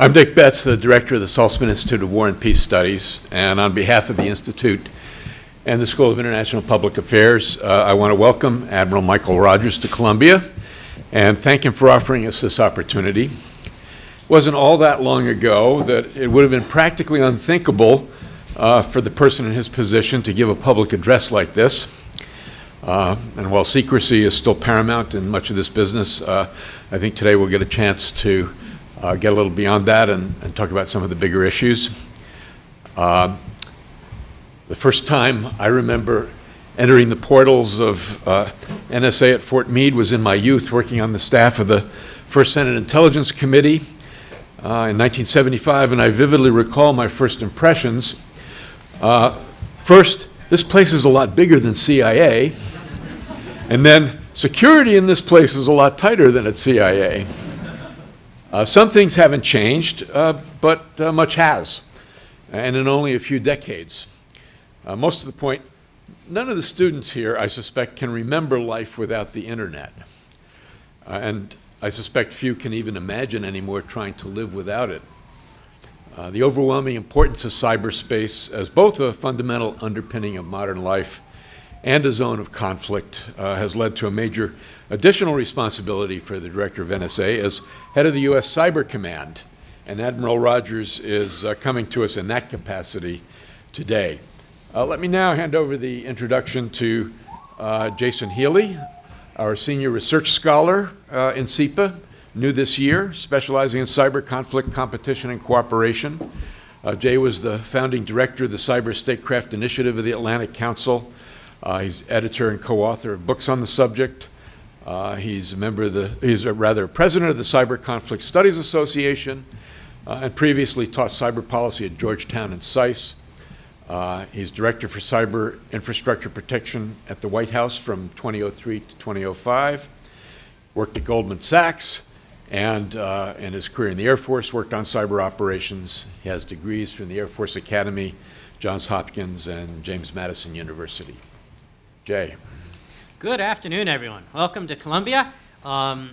I'm Dick Betts, the director of the Saltzman Institute of War and Peace Studies, and on behalf of the Institute and the School of International Public Affairs, uh, I want to welcome Admiral Michael Rogers to Columbia and thank him for offering us this opportunity. It wasn't all that long ago that it would have been practically unthinkable uh, for the person in his position to give a public address like this. Uh, and while secrecy is still paramount in much of this business, uh, I think today we'll get a chance to uh, get a little beyond that and, and, talk about some of the bigger issues. Uh, the first time I remember entering the portals of uh, NSA at Fort Meade was in my youth, working on the staff of the First Senate Intelligence Committee uh, in 1975, and I vividly recall my first impressions. Uh, first, this place is a lot bigger than CIA, and then security in this place is a lot tighter than at CIA. Uh, some things haven't changed, uh, but uh, much has, and in only a few decades. Uh, most of the point, none of the students here, I suspect, can remember life without the internet. Uh, and I suspect few can even imagine anymore trying to live without it. Uh, the overwhelming importance of cyberspace as both a fundamental underpinning of modern life and a zone of conflict has led to a major additional responsibility for the director of NSA as head of the U.S. Cyber Command. And Admiral Rogers is uh, coming to us in that capacity today. Uh, let me now hand over the introduction to uh, Jason Healey, our senior research scholar uh, in SIPA, new this year, specializing in cyber conflict, competition, and cooperation. Uh, Jay was the founding director of the Cyber Statecraft Initiative of the Atlantic Council. Uh, he's editor and co-author of books on the subject. Uh, he's a member of the, he's a rather president of the Cyber Conflict Studies Association uh, and previously taught cyber policy at Georgetown and SAIS. Uh, he's director for cyber infrastructure protection at the White House from 2003 to 2005. Worked at Goldman Sachs and uh, in his career in the Air Force worked on cyber operations. He has degrees from the Air Force Academy, Johns Hopkins, and James Madison University. Jay. Good afternoon, everyone. Welcome to Columbia. Um,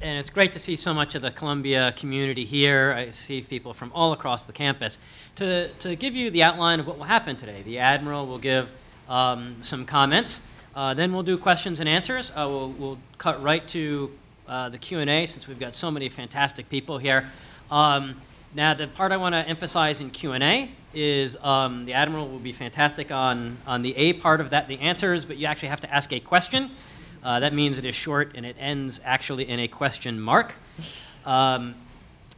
and it's great to see so much of the Columbia community here. I see people from all across the campus. To, to give you the outline of what will happen today, the Admiral will give um, some comments. Uh, then we'll do questions and answers. Uh, we'll, we'll cut right to uh, the Q&A since we've got so many fantastic people here. Um, now, the part I want to emphasize in Q&A is um, the Admiral will be fantastic on, on the A part of that, the answers, but you actually have to ask a question. Uh, that means it is short and it ends actually in a question mark. Um,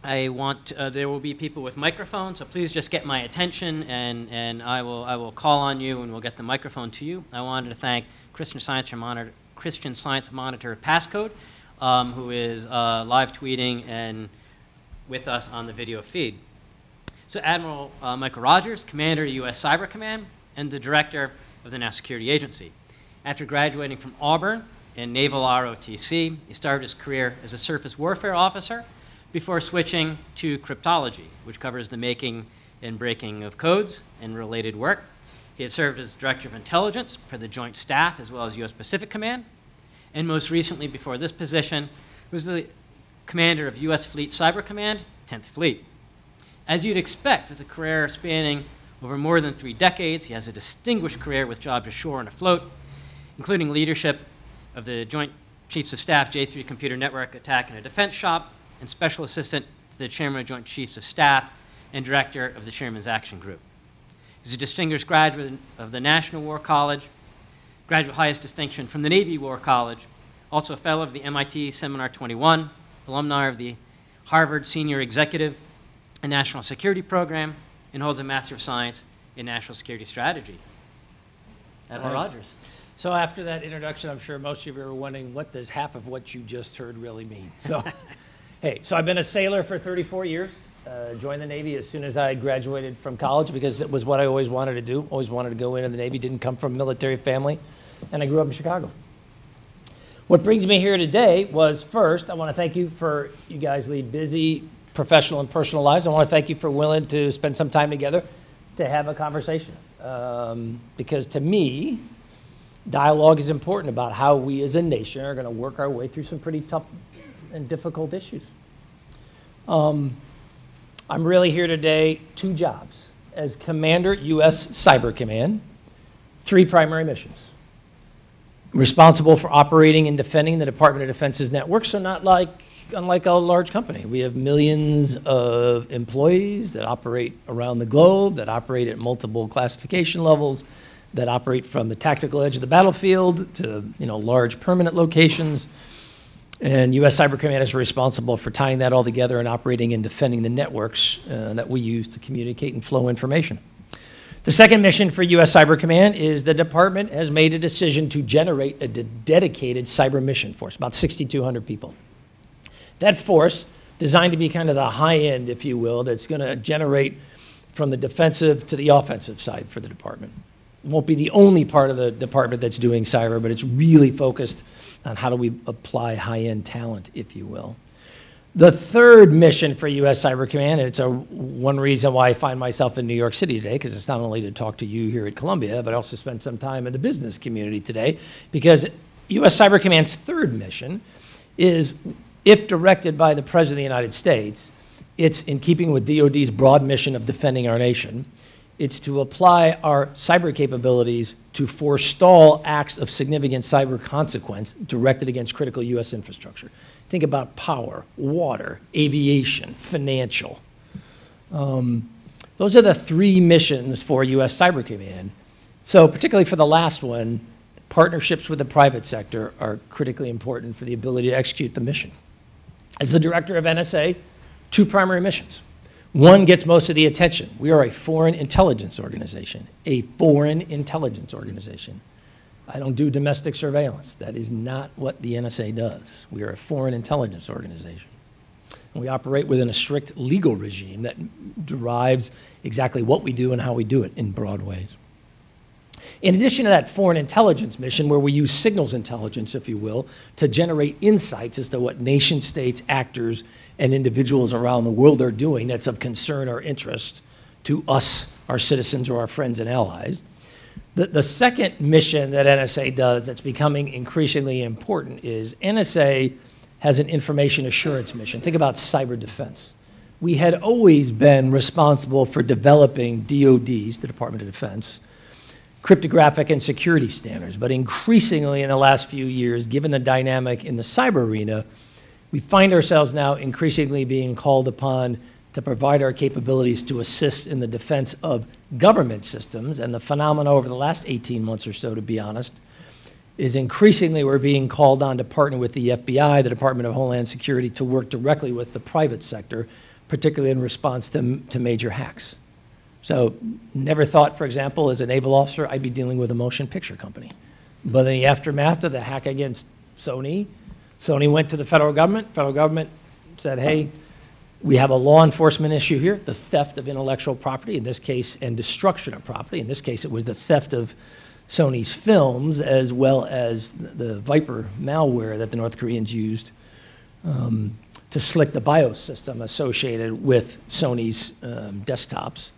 I want, uh, there will be people with microphones, so please just get my attention and, and I, will, I will call on you and we'll get the microphone to you. I wanted to thank Christian Science Monitor, Christian Science Monitor Passcode, um, who is uh, live tweeting and with us on the video feed. So Admiral uh, Michael Rogers, Commander of U.S. Cyber Command, and the Director of the National Security Agency. After graduating from Auburn and Naval ROTC, he started his career as a surface warfare officer before switching to cryptology, which covers the making and breaking of codes and related work. He had served as Director of Intelligence for the Joint Staff as well as U.S. Pacific Command, and most recently, before this position, was the commander of U.S. Fleet Cyber Command, 10th Fleet. As you'd expect, with a career spanning over more than three decades, he has a distinguished career with jobs ashore and afloat, including leadership of the Joint Chiefs of Staff J3 Computer Network Attack and a Defense Shop, and Special Assistant to the Chairman of Joint Chiefs of Staff and Director of the Chairman's Action Group. He's a distinguished graduate of the National War College, graduate highest distinction from the Navy War College, also a fellow of the MIT Seminar 21, alumni of the Harvard Senior Executive and National Security Program, and holds a Master of Science in National Security Strategy. Admiral nice. Rogers. So after that introduction, I'm sure most of you are wondering, what does half of what you just heard really mean? So, hey, so I've been a sailor for 34 years. Uh, joined the Navy as soon as I graduated from college because it was what I always wanted to do. Always wanted to go into the Navy. Didn't come from a military family, and I grew up in Chicago. What brings me here today was first, I want to thank you for you guys lead busy professional and personal lives. I want to thank you for willing to spend some time together to have a conversation. Um, because to me, dialogue is important about how we as a nation are going to work our way through some pretty tough and difficult issues. Um, I'm really here today, two jobs. As Commander, U.S. Cyber Command, three primary missions. Responsible for operating and defending the Department of Defense's network, so not like, unlike a large company. We have millions of employees that operate around the globe, that operate at multiple classification levels, that operate from the tactical edge of the battlefield to, you know, large permanent locations. And U.S. Cyber Command is responsible for tying that all together and operating and defending the networks uh, that we use to communicate and flow information. The second mission for U.S. Cyber Command is the department has made a decision to generate a de- dedicated cyber mission force, about 6,200 people. That force, designed to be kind of the high end, if you will, that's going to generate from the defensive to the offensive side for the department. It won't be the only part of the department that's doing cyber, but it's really focused on how do we apply high-end talent, if you will. The third mission for U.S. Cyber Command, and it's a, one reason why I find myself in New York City today, because it's not only to talk to you here at Columbia, but also spend some time in the business community today, because U.S. Cyber Command's third mission is, if directed by the President of the United States, it's in keeping with DoD's broad mission of defending our nation. It's to apply our cyber capabilities to forestall acts of significant cyber consequence directed against critical U.S. infrastructure. Think about power, water, aviation, financial. Um, those are the three missions for U.S. Cyber Command. So, particularly for the last one, partnerships with the private sector are critically important for the ability to execute the mission. As the director of NSA, two primary missions. One gets most of the attention. We are a foreign intelligence organization, a foreign intelligence organization. I don't do domestic surveillance. That is not what the NSA does. We are a foreign intelligence organization. And we operate within a strict legal regime that derives exactly what we do and how we do it in broad ways. In addition to that foreign intelligence mission, where we use signals intelligence, if you will, to generate insights as to what nation states, actors, and individuals around the world are doing that's of concern or interest to us, our citizens, or our friends and allies. The, the second mission that NSA does that's becoming increasingly important is NSA has an information assurance mission. Think about cyber defense. We had always been responsible for developing DOD's, the Department of Defense, cryptographic and security standards. But increasingly in the last few years, given the dynamic in the cyber arena, we find ourselves now increasingly being called upon to provide our capabilities to assist in the defense of government systems. And the phenomena over the last 18 months or so, to be honest, is increasingly we're being called on to partner with the FBI, the Department of Homeland Security, to work directly with the private sector, particularly in response to, to major hacks. So never thought, for example, as a naval officer, I'd be dealing with a motion picture company. But in the aftermath of the hack against Sony, Sony went to the federal government. Federal government said, hey, we have a law enforcement issue here, the theft of intellectual property, in this case, and destruction of property. In this case, it was the theft of Sony's films as well as the wiper malware that the North Koreans used um, to slick the BIOS system associated with Sony's um, desktops.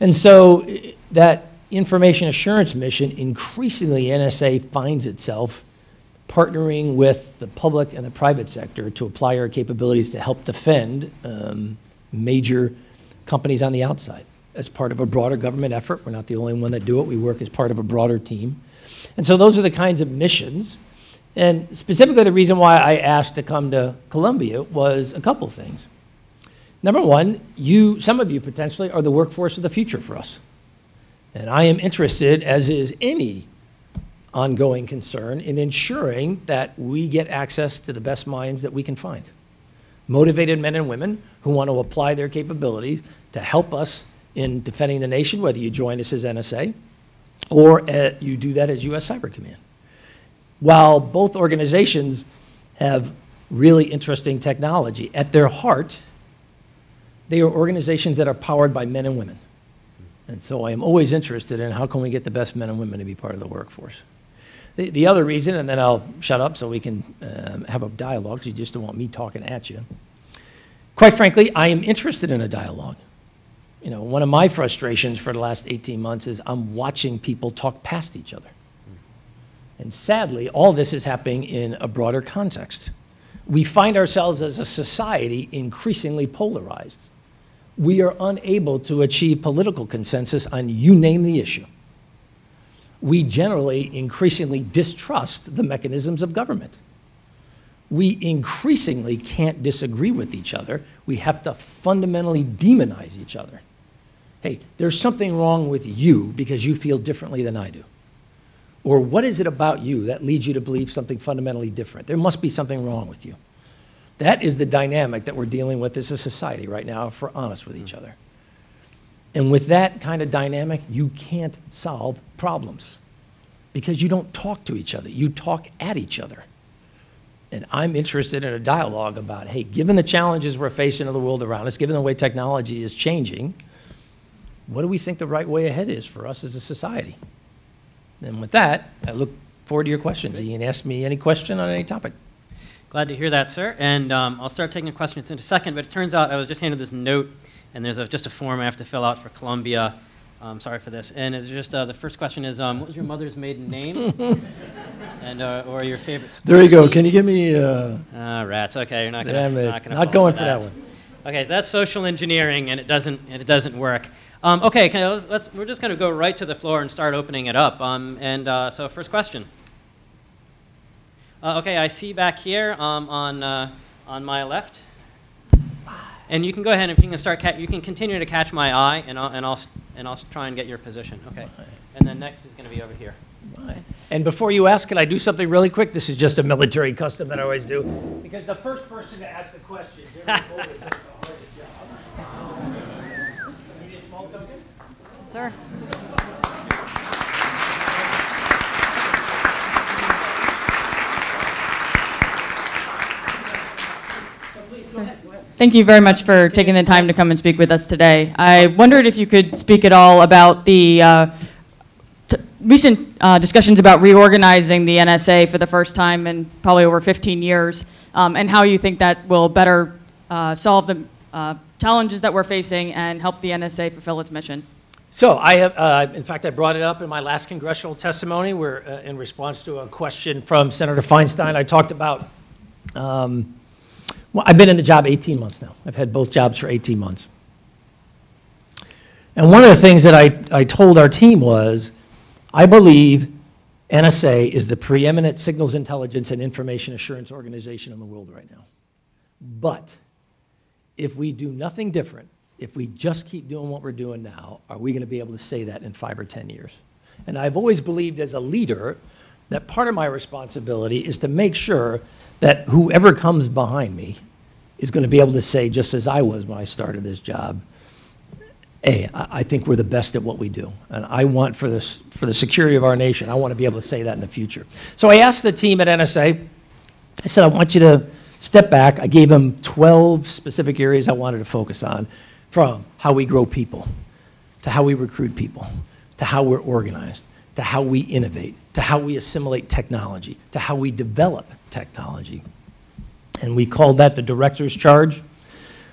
And so that information assurance mission, increasingly NSA finds itself partnering with the public and the private sector to apply our capabilities to help defend um, major companies on the outside as part of a broader government effort. We're not the only one that do it. We work as part of a broader team. And so those are the kinds of missions. And specifically, the reason why I asked to come to Columbia was a couple things. Number one, you, some of you potentially are the workforce of the future for us. And I am interested, as is any ongoing concern, in ensuring that we get access to the best minds that we can find. Motivated men and women who want to apply their capabilities to help us in defending the nation, whether you join us as NSA or uh, you do that as U.S. Cyber Command. While both organizations have really interesting technology, at their heart, they are organizations that are powered by men and women. And so I am always interested in how can we get the best men and women to be part of the workforce. The, the other reason, and then I'll shut up so we can um, have a dialogue, because you just don't want me talking at you. Quite frankly, I am interested in a dialogue. You know, one of my frustrations for the last 18 months is I'm watching people talk past each other. And sadly, all this is happening in a broader context. We find ourselves as a society increasingly polarized. We are unable to achieve political consensus on you name the issue. We generally increasingly distrust the mechanisms of government. We increasingly can't disagree with each other. We have to fundamentally demonize each other. Hey, there's something wrong with you because you feel differently than I do. Or what is it about you that leads you to believe something fundamentally different? There must be something wrong with you. That is the dynamic that we're dealing with as a society right now, if we're honest with each other. And with that kind of dynamic, you can't solve problems because you don't talk to each other, you talk at each other. And I'm interested in a dialogue about hey, given the challenges we're facing in the world around us, given the way technology is changing, what do we think the right way ahead is for us as a society? And with that, I look forward to your questions. You can ask me any question on any topic. Glad to hear that, sir. And um, I'll start taking questions in a second, but it turns out I was just handed this note, and there's a, just a form I have to fill out for Columbia. Um, sorry for this. And it's just uh, the first question is, um, what was your mother's maiden name? and uh, or your favorite? There you go. Can you give me? Uh, Ah, rats. Okay, you're not gonna. damn it. Not, gonna Not going for for that one. Okay, so that's social engineering, and it doesn't and it doesn't work. Um, okay, can I, let's, let's, we're just going to go right to the floor and start opening it up. Um, and uh, so, first question. Uh, okay, I see back here um, on uh, on my left, and you can go ahead and if you can start. You can continue to catch my eye, and I'll and I'll and I'll try and get your position. Okay, and then next is going to be over here. And before you ask, can I do something really quick? This is just a military custom that I always do. Because the first person to ask the question generally always has the hardest job. Need a small token? Sir. Thank you very much for taking the time to come and speak with us today. I wondered if you could speak at all about the uh, t- recent uh, discussions about reorganizing the NSA for the first time in probably over 15 years, um, and how you think that will better uh, solve the uh, challenges that we're facing and help the NSA fulfill its mission. So I have, uh, in fact, I brought it up in my last congressional testimony where, uh, in response to a question from Senator Feinstein, I talked about, um, well, I've been in the job 18 months now. I've had both jobs for 18 months. And one of the things that I, I told our team was, I believe NSA is the preeminent signals intelligence and information assurance organization in the world right now. But if we do nothing different, if we just keep doing what we're doing now, are we going to be able to say that in five or 10 years? And I've always believed as a leader that part of my responsibility is to make sure that whoever comes behind me is going to be able to say, just as I was when I started this job, hey, I think we're the best at what we do. And I want, for, this, for the security of our nation, I want to be able to say that in the future. So I asked the team at NSA, I said, I want you to step back. I gave them 12 specific areas I wanted to focus on, from how we grow people, to how we recruit people, to how we're organized, to how we innovate, to how we assimilate technology, to how we develop technology. And we called that the director's charge.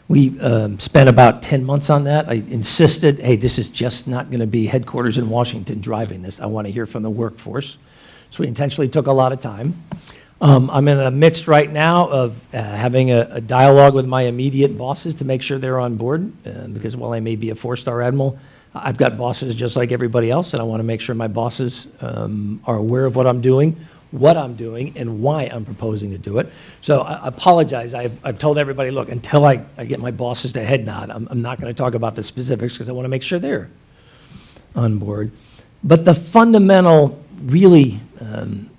We um, spent about 10 months on that. I insisted, hey, this is just not going to be headquarters in Washington driving this. I want to hear from the workforce. So we intentionally took a lot of time. Um, I'm in the midst right now of uh, having a, a dialogue with my immediate bosses to make sure they're on board, uh, because while I may be a four-star admiral, I've got bosses just like everybody else, and I want to make sure my bosses um, are aware of what I'm doing, what I'm doing, and why I'm proposing to do it. So I apologize. I've, I've told everybody, look, until I, I get my bosses to head nod, I'm, I'm not going to talk about the specifics because I want to make sure they're on board. But the fundamental, really, um,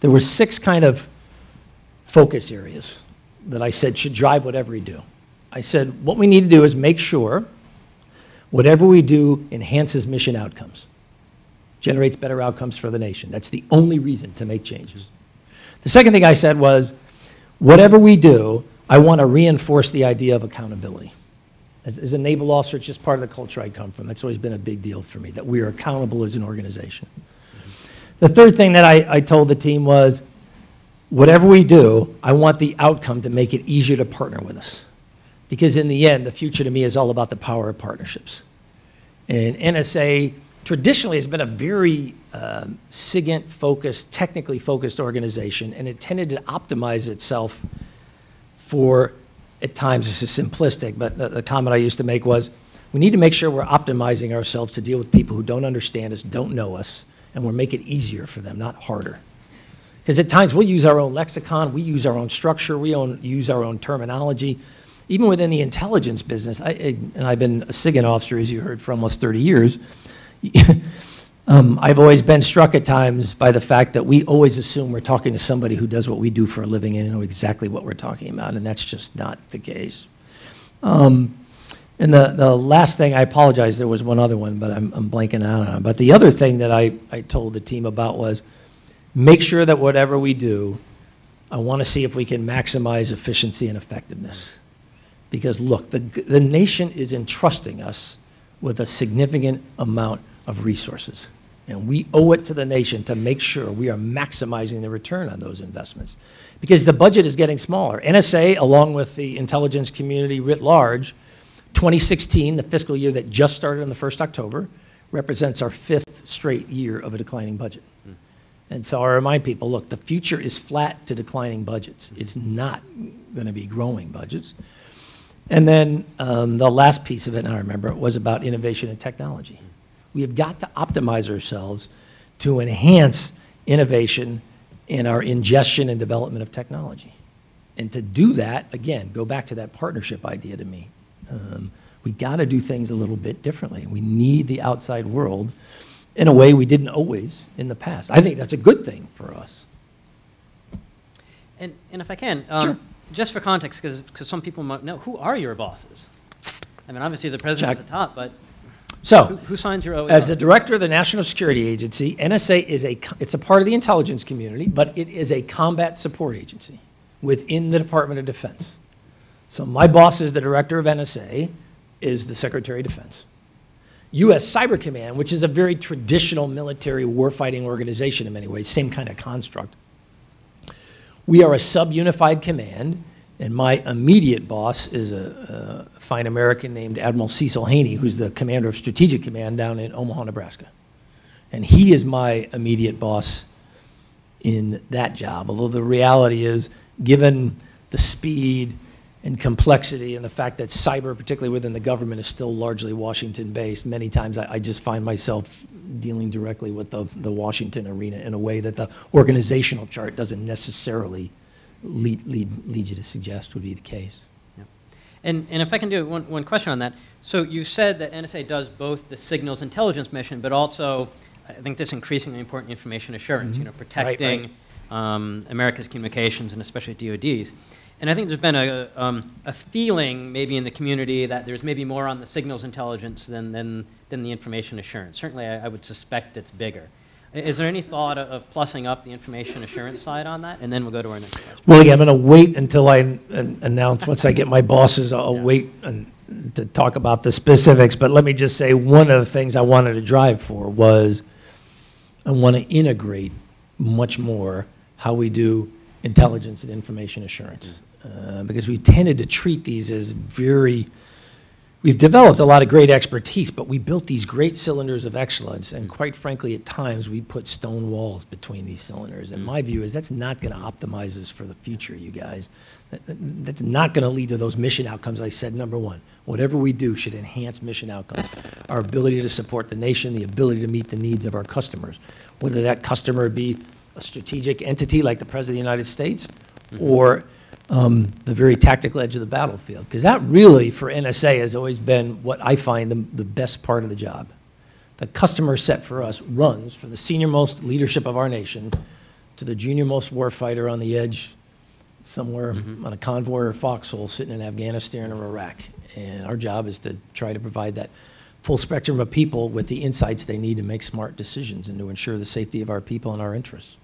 there were six kind of focus areas that I said should drive whatever we do. I said, what we need to do is make sure whatever we do enhances mission outcomes, generates better outcomes for the nation. That's the only reason to make changes. The second thing I said was, whatever we do, I want to reinforce the idea of accountability. As, as a naval officer, it's just part of the culture I come from. That's always been a big deal for me, that we are accountable as an organization. The third thing that I, I told the team was, whatever we do, I want the outcome to make it easier to partner with us. Because in the end, the future to me is all about the power of partnerships. And NSA traditionally has been a very um, SIGINT focused, technically focused organization, and it tended to optimize itself for at times, this is simplistic, but the, the comment I used to make was, we need to make sure we're optimizing ourselves to deal with people who don't understand us, don't know us, and we'll make it easier for them, not harder. Because at times we'll use our own lexicon, we use our own structure, we own, use our own terminology. Even within the intelligence business, I, and I've been a SIGINT officer, as you heard, for almost 30 years. um, I've always been struck at times by the fact that we always assume we're talking to somebody who does what we do for a living and know exactly what we're talking about, and that's just not the case. Um, and the, the last thing, I apologize, there was one other one, but I'm, I'm blanking out on it. But the other thing that I, I told the team about was, make sure that whatever we do, I want to see if we can maximize efficiency and effectiveness. Because look, the, the nation is entrusting us with a significant amount of resources. And we owe it to the nation to make sure we are maximizing the return on those investments. Because the budget is getting smaller. NSA, along with the intelligence community writ large, 2016, the fiscal year that just started on the 1st October, represents our fifth straight year of a declining budget. Hmm. And so I remind people, look, the future is flat to declining budgets. It's not going to be growing budgets. And then um, the last piece of it, and I remember it, was about innovation and technology. We have got to optimize ourselves to enhance innovation in our ingestion and development of technology. And to do that, again, go back to that partnership idea to me. Um, we got to do things a little bit differently. We need the outside world in a way we didn't always in the past. I think that's a good thing for us. And, and if I can, um, Sure. Just for context, because some people might know, who are your bosses? I mean, obviously the president Jack. at the top, but who, So, who signs your OER? as the director of the National Security Agency, NSA is a, it's a part of the intelligence community, but it is a combat support agency within the Department of Defense. So my boss is the director of NSA, is the Secretary of Defense. U.S. Cyber Command, which is a very traditional military warfighting organization in many ways, same kind of construct. We are a sub-unified command, and my immediate boss is a, a fine American named Admiral Cecil Haney, who's the commander of Strategic Command down in Omaha, Nebraska. And he is my immediate boss in that job. Although the reality is, given the speed and complexity and the fact that cyber, particularly within the government, is still largely Washington-based, many times I, I just find myself dealing directly with the, the Washington arena in a way that the organizational chart doesn't necessarily lead, lead, lead you to suggest would be the case. And, and if I can do one, one question on that. So you said that NSA does both the signals intelligence mission, but also, I think this increasingly important information assurance, you know, protecting Um, America's communications and especially DoD's. And I think there's been a, um, a feeling maybe in the community that there's maybe more on the signals intelligence than, than, than the information assurance. Certainly, I, I would suspect it's bigger. Is there any thought of, plussing up the information assurance side on that? And then we'll go to our next question. Well, yeah, I'm going to wait until I an- announce, once I get my bosses, I'll Yeah. wait and- to talk about the specifics. But let me just say, one of the things I wanted to drive for was I want to integrate much more how we do intelligence and information assurance. Uh, Because we tended to treat these as very, we've developed a lot of great expertise, but we built these great cylinders of excellence, and quite frankly, at times, we put stone walls between these cylinders. And my view is that's not going to optimize us for the future, you guys. That- that- That's not going to lead to those mission outcomes I said, number one. Whatever we do should enhance mission outcomes. Our ability to support the nation, the ability to meet the needs of our customers. Whether that customer be a strategic entity like the President of the United States, or um, the very tactical edge of the battlefield. Because that really, for NSA, has always been what I find the, the best part of the job. The customer set for us runs from the senior-most leadership of our nation to the junior-most warfighter on the edge somewhere on a convoy or foxhole sitting in Afghanistan or Iraq. And our job is to try to provide that full spectrum of people with the insights they need to make smart decisions and to ensure the safety of our people and our interests.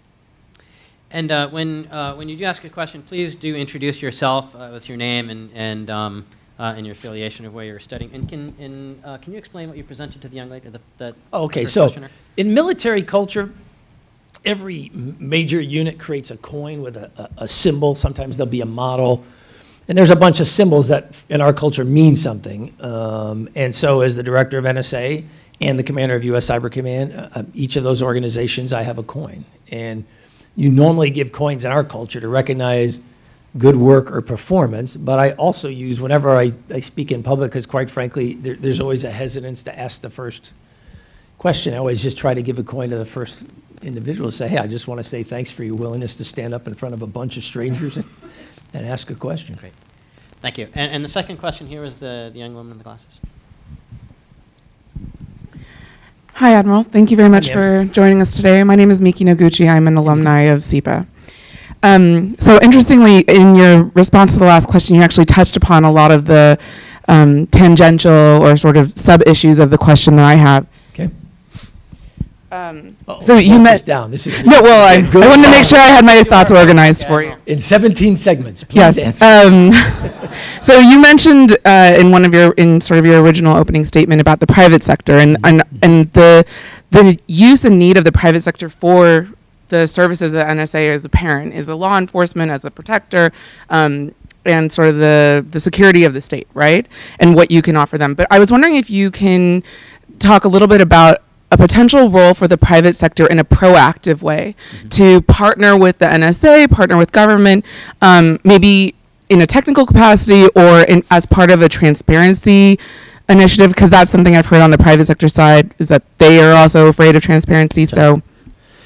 And uh, when, uh, when you do ask a question, please do introduce yourself uh, with your name and, and, um, uh, and your affiliation of where you're studying. And can, and, uh, can you explain what you presented to the young lady, the, that Okay, so in military culture, every major unit creates a coin with a, a, a symbol. Sometimes there'll be a model. And there's a bunch of symbols that in our culture mean something. Um, and so, as the director of NSA and the commander of U.S. Cyber Command, uh, each of those organizations, I have a coin. And you normally give coins in our culture to recognize good work or performance, but I also use, whenever I, I speak in public, because quite frankly, there, there's always a hesitance to ask the first question. I always just try to give a coin to the first individual, and say, hey, I just want to say thanks for your willingness to stand up in front of a bunch of strangers and, and ask a question. Great. Thank you. And, and the second question here is the, the young woman in the glasses. Hi, Admiral. Thank you very much for joining us today. My name is Miki Noguchi. I'm an alumni of SIPA. Um, so, interestingly, in your response to the last question, you actually touched upon a lot of the um, tangential or sort of sub issues of the question that I have. Okay? Um, So you write met- down. This is no, well, I, Good. I wanted to make sure I had my thoughts organized for you. in 17 segments. Please Yes. answer. Um, so you mentioned uh, in one of your in sort of your original opening statement about the private sector and and, and the the use and need of the private sector for the services that NSA as a parent, as a law enforcement, as a protector, um, and sort of the the security of the state, right? And what you can offer them. But I was wondering if you can talk a little bit about a potential role for the private sector in a proactive way to partner with the NSA, partner with government, um, maybe in a technical capacity or in, as part of a transparency initiative, because that's something I've heard on the private sector side is that they are also afraid of transparency. So,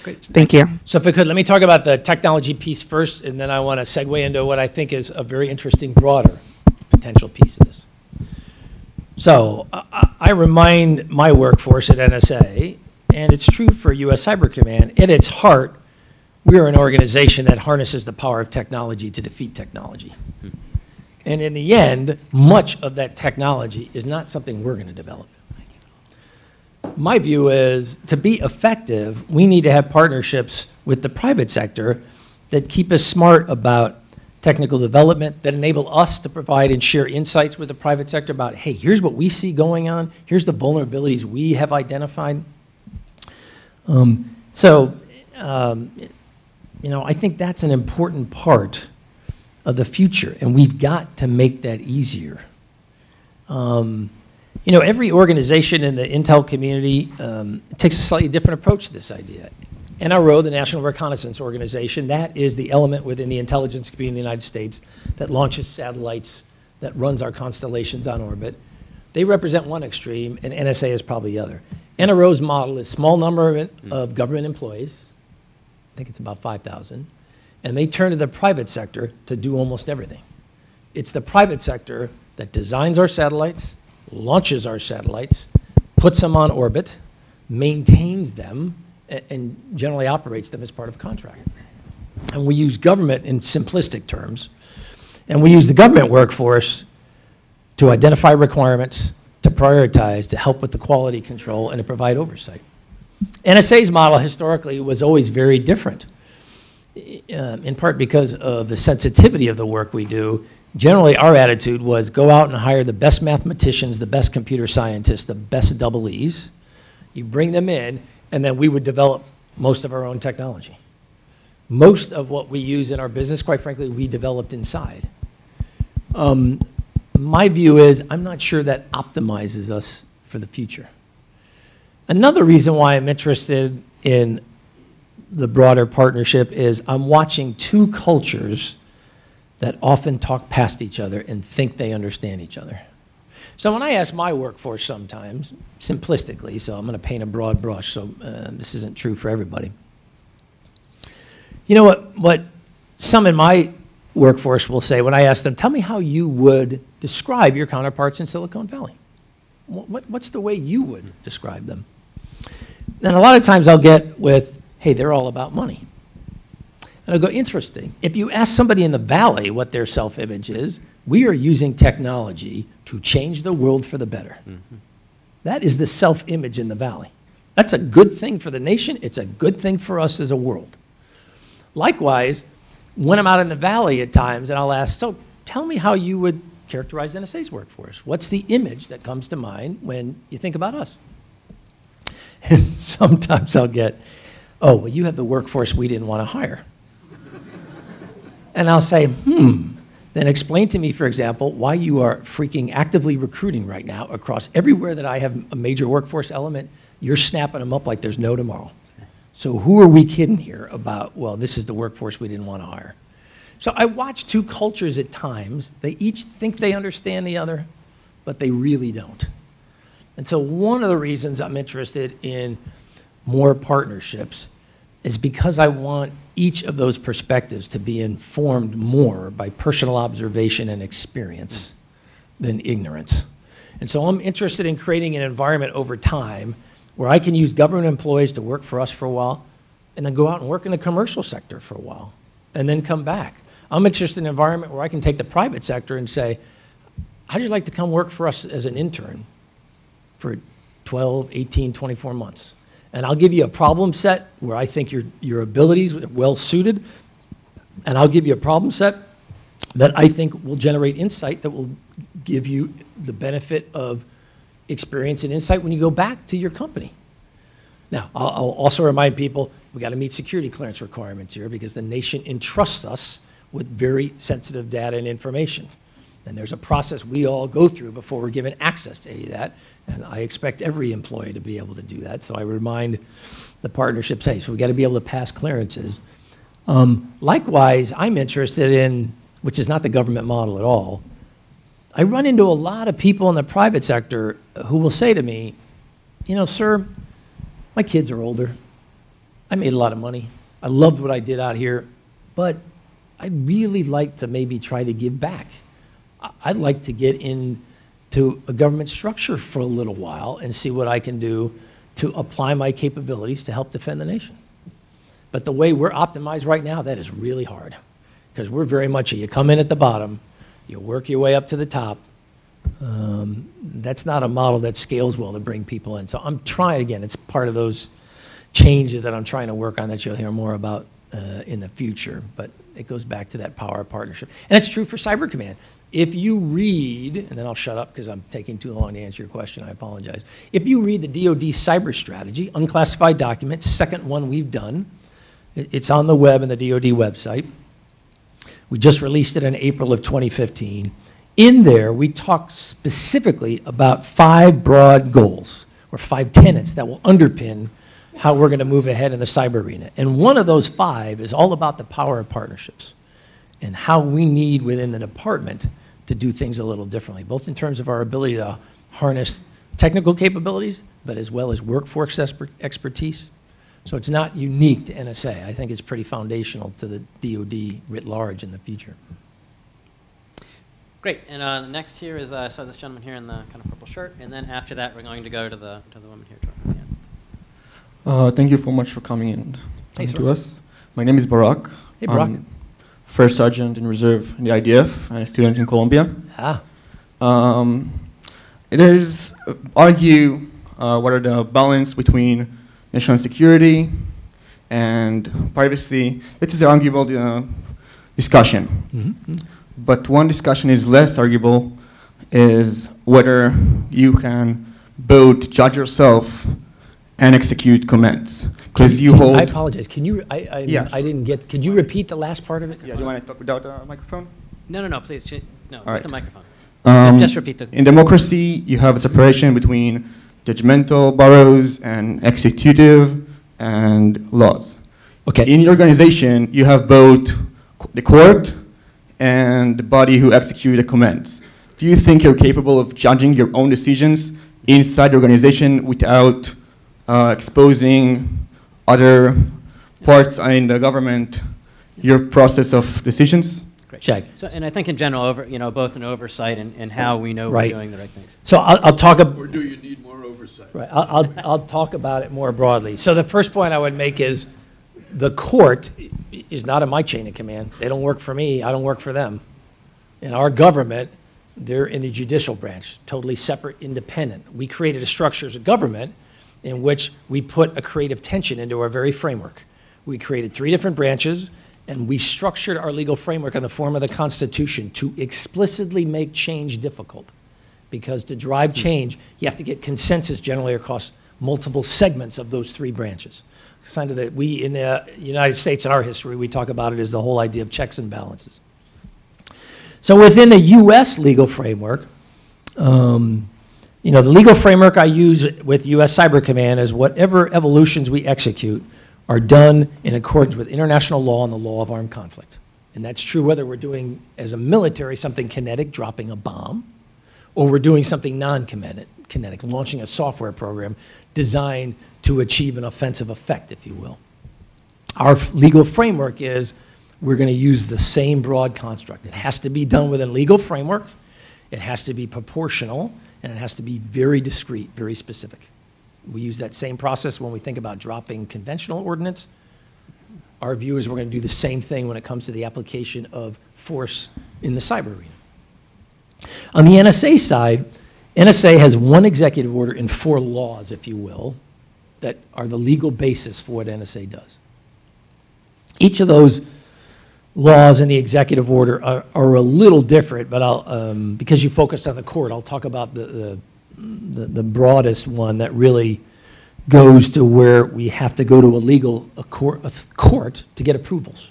Great. thank you. So if I could, let me talk about the technology piece first, and then I want to segue into what I think is a very interesting broader potential piece of this. So I- I remind my workforce at NSA, and it's true for US Cyber Command, at its heart, we are an organization that harnesses the power of technology to defeat technology. Hmm. And in the end, much of that technology is not something we're going to develop. My view is to be effective, we need to have partnerships with the private sector that keep us smart about technical development, that enable us to provide and share insights with the private sector about, hey, here's what we see going on, here's the vulnerabilities we have identified. Um, so, um, you know, I think that's an important part of the future, and we've got to make that easier. Um, you know, every organization in the intel community um, takes a slightly different approach to this idea. NRO, the National Reconnaissance Organization, that is the element within the intelligence community in the United States that launches satellites, that runs our constellations on orbit. They represent one extreme, and NSA is probably the other. NRO's model is small number of, of government employees, I think it's about 5,000, and they turn to the private sector to do almost everything. It's the private sector that designs our satellites, launches our satellites, puts them on orbit, maintains them, and generally operates them as part of a contract. And we use government in simplistic terms, and we use the government workforce to identify requirements, to prioritize, to help with the quality control, and to provide oversight. NSA's model historically was always very different, um, in part because of the sensitivity of the work we do. Generally, our attitude was go out and hire the best mathematicians, the best computer scientists, the best double E's. You bring them in, and then we would develop most of our own technology. Most of what we use in our business, quite frankly, we developed inside. Um, my view is I'm not sure that optimizes us for the future. Another reason why I'm interested in the broader partnership is I'm watching two cultures that often talk past each other and think they understand each other. So when I ask my workforce sometimes, simplistically, so I'm going to paint a broad brush, so uh, this isn't true for everybody. You know what, what some in my workforce will say when I ask them, tell me how you would describe your counterparts in Silicon Valley. What, what, what's the way you would describe them? And a lot of times I'll get with, hey, they're all about money. And I'll go, interesting. If you ask somebody in the valley what their self image is, we are using technology to change the world for the better. Mm-hmm. That is the self image in the valley. That's a good thing for the nation, it's a good thing for us as a world. Likewise, when I'm out in the valley at times and I'll ask, so tell me how you would characterize NSA's workforce. What's the image that comes to mind when you think about us? And sometimes I'll get, oh, well, you have the workforce we didn't want to hire. And I'll say, hmm, then explain to me, for example, why you are freaking actively recruiting right now across everywhere that I have a major workforce element. You're snapping them up like there's no tomorrow. So who are we kidding here about, well, this is the workforce we didn't want to hire? So I watch two cultures at times. They each think they understand the other, but they really don't. And so one of the reasons I'm interested in more partnerships is because I want each of those perspectives to be informed more by personal observation and experience than ignorance. And so I'm interested in creating an environment over time where I can use government employees to work for us for a while and then go out and work in the commercial sector for a while and then come back. I'm interested in an environment where I can take the private sector and say, how'd you like to come work for us as an intern for 12, 18, 24 months? And I'll give you a problem set where I think your, your abilities are well suited, and I'll give you a problem set that I think will generate insight that will give you the benefit of experience and insight when you go back to your company. Now, I'll, I'll also remind people we got to meet security clearance requirements here because the nation entrusts us with very sensitive data and information. And there's a process we all go through before we're given access to any of that. And I expect every employee to be able to do that. So I remind the partnerships, hey, so we got to be able to pass clearances. Um, likewise, I'm interested in, which is not the government model at all. I run into a lot of people in the private sector who will say to me, you know, sir, my kids are older. I made a lot of money. I loved what I did out here, but I'd really like to maybe try to give back. I'd like to get into a government structure for a little while and see what I can do to apply my capabilities to help defend the nation. But the way we're optimized right now, that is really hard. Because we're very much a you come in at the bottom, you work your way up to the top. Um, that's not a model that scales well to bring people in. So I'm trying, again, it's part of those changes that I'm trying to work on that you'll hear more about uh, in the future. But it goes back to that power of partnership. And it's true for Cyber Command. If you read, and then I'll shut up because I'm taking too long to answer your question, I apologize. If you read the DoD cyber strategy, unclassified document, second one we've done, it's on the web and the DoD website. We just released it in April of 2015. In there, we talk specifically about five broad goals, or five tenets that will underpin how we're going to move ahead in the cyber arena. And one of those five is all about the power of partnerships and how we need within the department to do things a little differently, both in terms of our ability to harness technical capabilities, but as well as workforce expertise. So it's not unique to NSA. I think it's pretty foundational to the DoD writ large in the future. Great. And uh, next here is uh, so this gentleman here in the kind of purple shirt, and then after that we're going to go to the to the woman here. toward the end. Uh, thank you so much for coming in Hey, sir. to us. My name is Barak. Hey, Barak. I'm first sergeant in reserve in the IDF and a student in Columbia. Ah, Um, it is uh, argue uh, what are the balance between national security and privacy. This is an arguable uh, discussion. mhm. But one discussion is less arguable is whether you can both judge yourself and execute commands. Because you Can- hold. I apologize. Can you, I, I, Yeah. I didn't get, could you repeat the last part of it? Yeah, do you want to talk without a microphone? No, no, no. Please, ch- no. with right. the microphone. Um, Just repeat the. In democracy, you have a separation between judgmental boroughs and executive and laws. Okay. In your organization, you have both the court and the body who execute the commands. Do you think you're capable of judging your own decisions inside the organization without uh, exposing other parts in the government your process of decisions? Great. Check. So, and I think in general, over you know, both an oversight and, and how we know Right. we're doing the right things. So I'll, I'll talk, ab- Or do you need more oversight? Right, I'll, I'll, I'll talk about it more broadly. So the first point I would make is, the court is not in my chain of command. They don't work for me, I don't work for them. In our government, they're in the judicial branch, totally separate, independent. We created a structure as a government in which we put a creative tension into our very framework. We created three different branches, and we structured our legal framework in the form of the Constitution to explicitly make change difficult because to drive change, you have to get consensus generally across multiple segments of those three branches. Kind of that we, in the United States, in our history, we talk about it as the whole idea of checks and balances. So within the U.S. legal framework, um, you know, the legal framework I use with U.S. Cyber Command is whatever evolutions we execute are done in accordance with international law and the law of armed conflict. And that's true whether we're doing, as a military, something kinetic, dropping a bomb, or we're doing something non-kinetic, kinetic, launching a software program designed to achieve an offensive effect, if you will. Our legal framework is we're going to use the same broad construct. It has to be done within legal framework, it has to be proportional, and it has to be very discreet, very specific. We use that same process when we think about dropping conventional ordnance. Our view is we're going to do the same thing when it comes to the application of force in the cyber arena. On the NSA side, NSA has one executive order and four laws, if you will, that are the legal basis for what NSA does. Each of those laws in the executive order are, are a little different, but I'll, um, because you focused on the court, I'll talk about the, the, the, the broadest one that really goes to where we have to go to a legal, a court, a court to get approvals.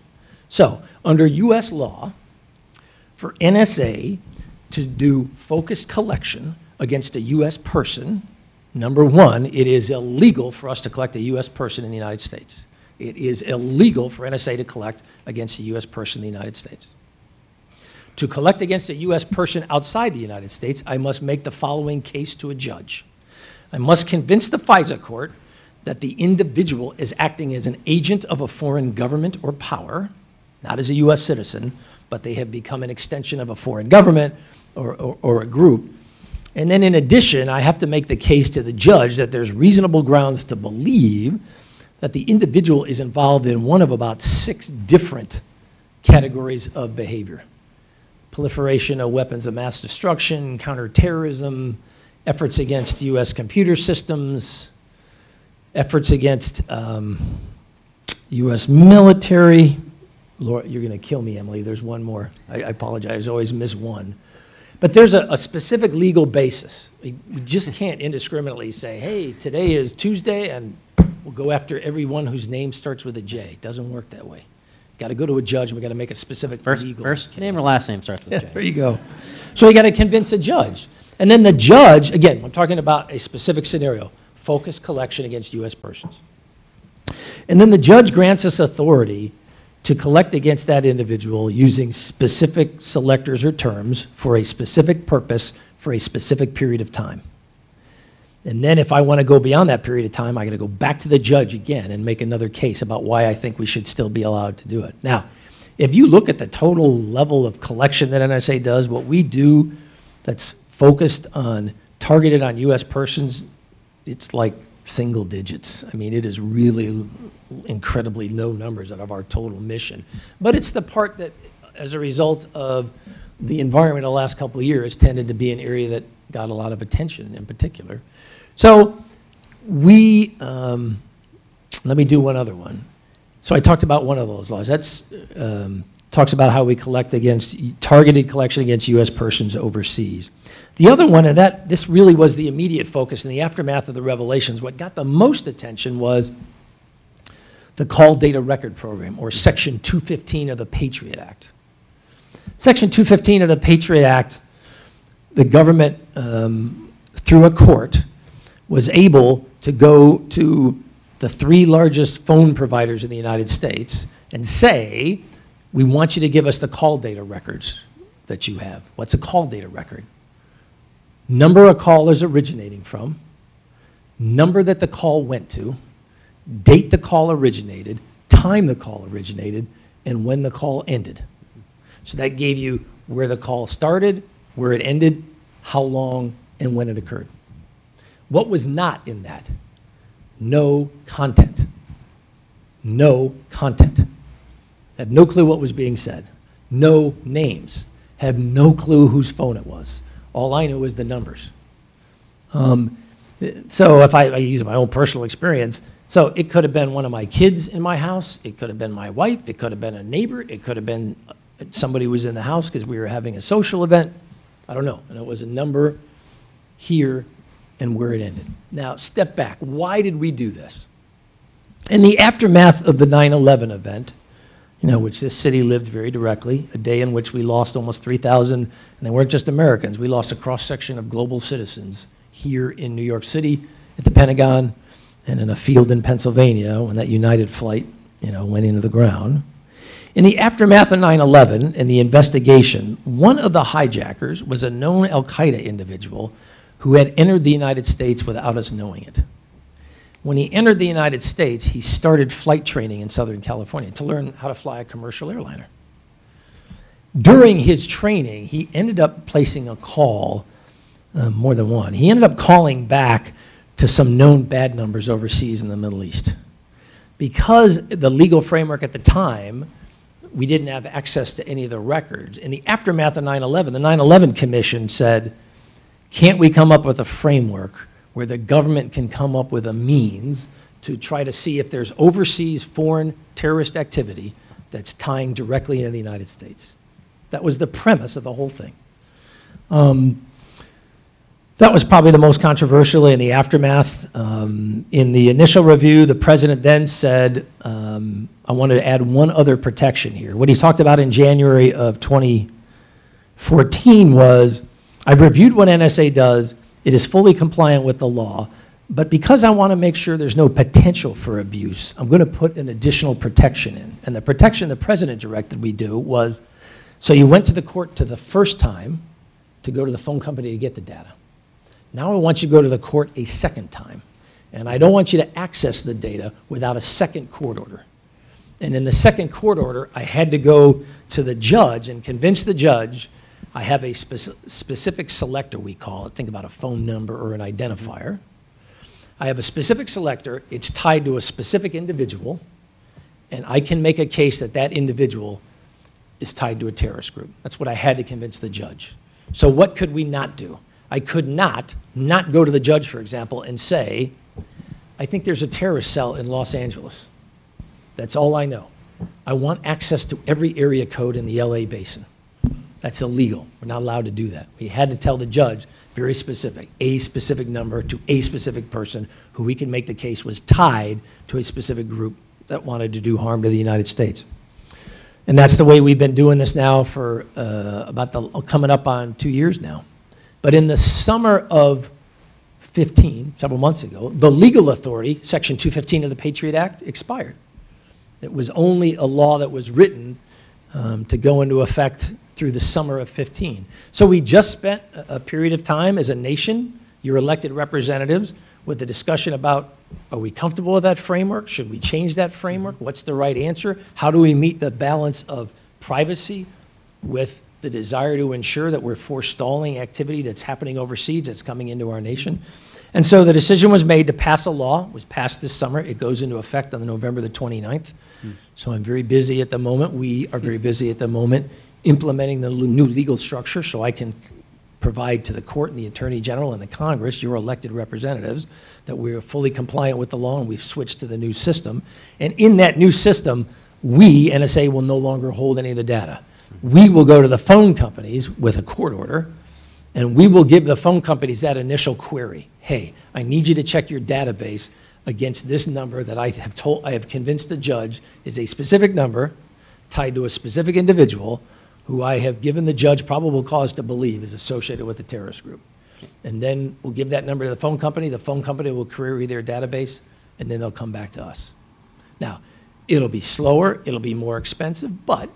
So, under US law, for NSA to do focused collection against a US person, number one, it is illegal for us to collect a US person in the United States. It is illegal for NSA to collect against a US person in the United States. To collect against a US person outside the United States, I must make the following case to a judge. I must convince the FISA court that the individual is acting as an agent of a foreign government or power, not as a US citizen, but they have become an extension of a foreign government or, or, or a group. And then in addition, I have to make the case to the judge that there's reasonable grounds to believe that the individual is involved in one of about six different categories of behavior proliferation of weapons of mass destruction, counterterrorism, efforts against U.S. computer systems, efforts against um, U.S. military. You're going to kill me, Emily. There's one more. I, I apologize. I always miss one. But there's a, a specific legal basis. We just can't indiscriminately say, hey, today is Tuesday, and we'll go after everyone whose name starts with a J. It doesn't work that way. Got to go to a judge, and we got to make a specific First, legal first case. name or last name starts Yeah, with there you go. So you got to convince a judge. And then the judge, again, I'm talking about a specific scenario, focused collection against U.S. persons. And then the judge grants us authority to collect against that individual using specific selectors or terms for a specific purpose for a specific period of time. And then if I want to go beyond that period of time, I got to go back to the judge again and make another case about why I think we should still be allowed to do it. Now, if you look at the total level of collection that NSA does, what we do that's focused on, targeted on US persons, it's like single digits. I mean, it is really incredibly low numbers out of our total mission. But it's the part that, as a result of the environment of the last couple of years, tended to be an area that got a lot of attention in particular. So we, um, let me do one other one. So I talked about one of those laws. That's um, talks about how we collect against targeted collection against U.S. persons overseas. The other one, and that this really was the immediate focus in the aftermath of the revelations. What got the most attention was the Call Data Record Program, or Section 215 of the Patriot Act. Section 215 of the Patriot Act, the government, um, through a court, was able to go to the three largest phone providers in the United States and say, we want you to give us the call data records that you have. What's a call data record? Number a call is originating from, number that the call went to, date the call originated, time the call originated, and when the call ended. So that gave you where the call started, where it ended, how long, and when it occurred. What was not in that? No content. No content. Had no clue what was being said. No names. Have no clue whose phone it was. All I know is the numbers. Um, so if I, I use my own personal experience, so it could have been one of my kids in my house. It could have been my wife. It could have been a neighbor. It could have been uh, somebody who was in the house because we were having a social event. I don't know. And it was a number here and where it ended. Now, step back. Why did we do this? In the aftermath of the 9 11 event, you know, which this city lived very directly, a day in which we lost almost 3,000, and they weren't just Americans, we lost a cross section of global citizens here in New York City, at the Pentagon, and in a field in Pennsylvania when that United flight, you know, went into the ground. In the aftermath of 9 11 and the investigation, one of the hijackers was a known Al Qaeda individual who had entered the United States without us knowing it. When he entered the United States, he started flight training in Southern California to learn how to fly a commercial airliner. During his training, he ended up placing a call, uh, more than one. He ended up calling back to some known bad numbers overseas in the Middle East. Because the legal framework at the time, we didn't have access to any of the records. In the aftermath of 9 11, the 9 11 Commission said, can't we come up with a framework where the government can come up with a means to try to see if there's overseas foreign terrorist activity that's tying directly into the United States? That was the premise of the whole thing. Um, that was probably the most controversial in the aftermath. Um, in the initial review, the president then said, um, I wanted to add one other protection here. What he talked about in January of 2014 was, I've reviewed what NSA does. It is fully compliant with the law. But because I want to make sure there's no potential for abuse, I'm going to put an additional protection in. And the protection the president directed we do was, so you went to the court to the first time to go to the phone company to get the data. Now I want you to go to the court a second time. And I don't want you to access the data without a second court order. And in the second court order, I had to go to the judge and convince the judge I have a speci specific selector, we call it. Think about a phone number or an identifier. I have a specific selector, it's tied to a specific individual, and I can make a case that that individual is tied to a terrorist group. That's what I had to convince the judge. So, what could we not do? I could not not go to the judge, for example, and say, I think there's a terrorist cell in Los Angeles. That's all I know. I want access to every area code in the LA basin. That's illegal. We're not allowed to do that. We had to tell the judge very specific, a specific number to a specific person who we can make the case was tied to a specific group that wanted to do harm to the United States. And that's the way we've been doing this now for uh, about the, coming up on two years now. But in the summer of 15, several months ago, the legal authority, Section 215 of the Patriot Act, expired. It was only a law that was written um, to go into effect through the summer of 15. So we just spent a, period of time as a nation, your elected representatives, with the discussion about are we comfortable with that framework? Should we change that framework? Mm-hmm. What's the right answer? How do we meet the balance of privacy with the desire to ensure that we're forestalling activity that's happening overseas that's coming into our nation? Mm-hmm. And so the decision was made to pass a law, it was passed this summer. It goes into effect on the November the 29th. Hmm. So I'm very busy at the moment. We are very mm. busy at the moment implementing the new legal structure so I can provide to the court and the attorney general and the Congress, your elected representatives, that we are fully compliant with the law and we've switched to the new system. And in that new system, we, NSA, will no longer hold any of the data. We will go to the phone companies with a court order and we will give the phone companies that initial query. Hey, I need you to check your database against this number that I have told, I have convinced the judge is a specific number tied to a specific individual who I have given the judge probable cause to believe is associated with the terrorist group. And then we'll give that number to the phone company. The phone company will query their database, and then they'll come back to us. Now, it'll be slower, it'll be more expensive, but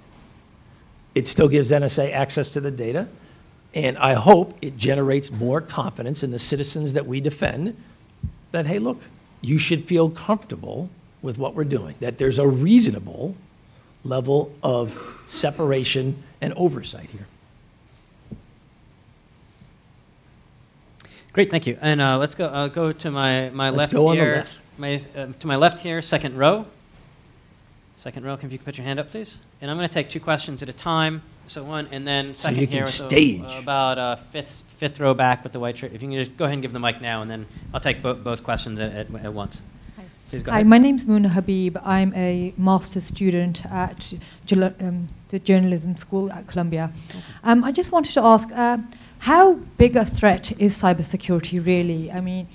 it still gives NSA access to the data. And I hope it generates more confidence in the citizens that we defend that, hey, look, you should feel comfortable with what we're doing, that there's a reasonable level of separation and oversight here. Great, thank you. And uh, let's go. I'll go to my my Let's left go on the here. left. My uh, to my left here, second row. Second row. Can you put your hand up, please? And I'm going to take two questions at a time. So one, and then So second you can here, so, stage. uh, about uh, fifth fifth row back with the white shirt. If you can just go ahead and give the mic now, and then I'll take bo- both questions at, at, at once. Please go Hi, ahead. my name's Muna Habib. I'm a master's student at um, the Journalism School at Columbia. Um, I just wanted to ask, uh, how big a threat is cybersecurity really? I mean,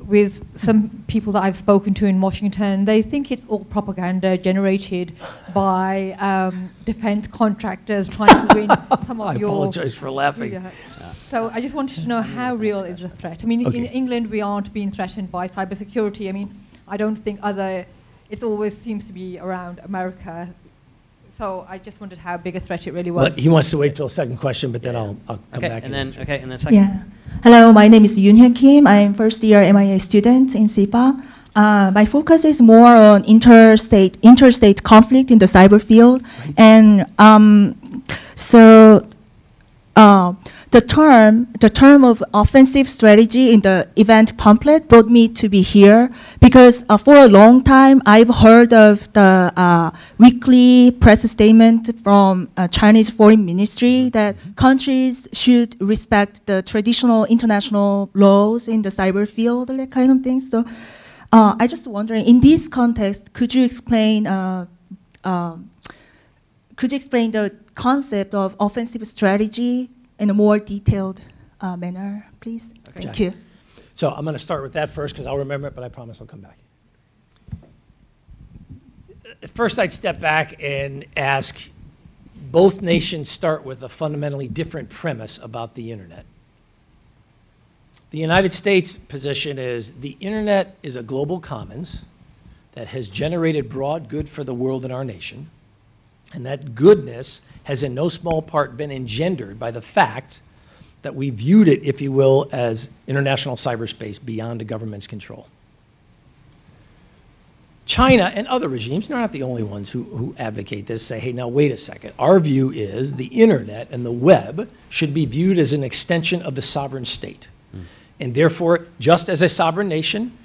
with some people that I've spoken to in Washington, they think it's all propaganda generated by um, defense contractors trying to win some of I your apologize for laughing. yeah. So I just wanted to know how real is the threat? I mean, in England, we aren't being threatened by cybersecurity. I mean, I don't think other. It always seems to be around America. So I just wondered how big a threat it really was. But he wants to wait till second question, but then I'll, I'll come Okay, back. and then, okay, and then second. Yeah. Hello, my name is Yoon Hyun Kim. I'm first year MIA student in SIPA. Uh, my focus is more on interstate interstate conflict in the cyber field, and um, so uh, the term the term of offensive strategy in the event pamphlet brought me to be here because uh, for a long time I've heard of the uh, weekly press statement from uh, Chinese Foreign Ministry that countries should respect the traditional international laws in the cyber field, that kind of thing. So uh, I just wondering, in this context, could you explain? Uh, um, could you explain the concept of offensive strategy in a more detailed uh, manner, please? Thank you. So I'm going to start with that first because I'll remember it, but I promise I'll come back. First, I'd step back and ask both nations start with a fundamentally different premise about the internet. The United States position is the internet is a global commons that has generated broad good for the world and our nation. And that goodness has in no small part been engendered by the fact that we viewed it, if you will, as international cyberspace beyond the government's control. China and other regimes, they're not the only ones who, who advocate this, say, hey, now wait a second. Our view is the internet and the web should be viewed as an extension of the sovereign state. Hmm. And therefore, just as a sovereign nation,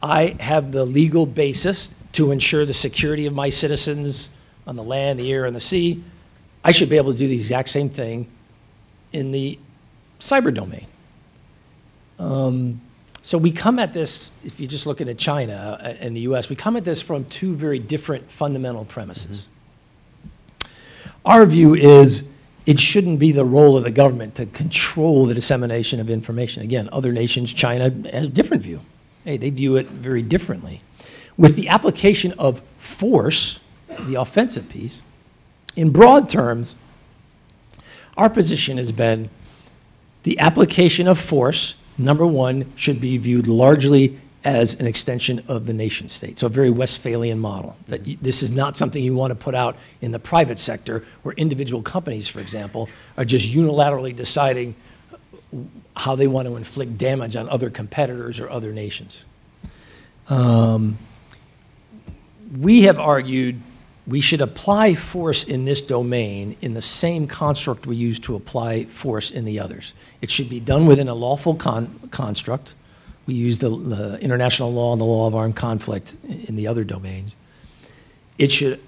I have the legal basis to ensure the security of my citizens on the land, the air, and the sea. I should be able to do the exact same thing in the cyber domain. Um, so we come at this, if you're just looking at China uh, and the US, we come at this from two very different fundamental premises. Our view is it shouldn't be the role of the government to control the dissemination of information. Again, other nations, China has a different view. Hey, they view it very differently. With the application of force, the offensive piece, in broad terms, our position has been the application of force, number one, should be viewed largely as an extension of the nation state. So a very Westphalian model, that this is not something you want to put out in the private sector where individual companies, for example, are just unilaterally deciding how they want to inflict damage on other competitors or other nations. Um, we have argued we should apply force in this domain in the same construct we use to apply force in the others. It should be done within a lawful con- construct. We use the, the international law and the law of armed conflict in the other domains. It should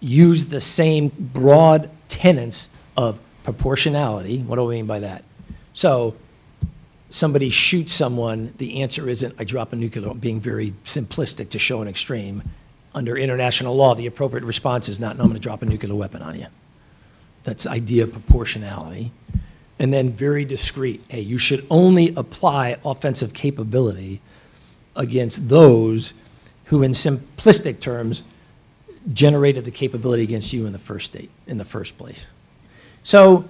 use the same broad tenets of proportionality. What do I mean by that? So, somebody shoots someone, the answer isn't I drop a nuclear, being very simplistic to show an extreme. Under international law, the appropriate response is not, no, I'm going to drop a nuclear weapon on you. That's idea of proportionality. And then very discreet. Hey, you should only apply offensive capability against those who, in simplistic terms, generated the capability against you in the first state, in the first place. So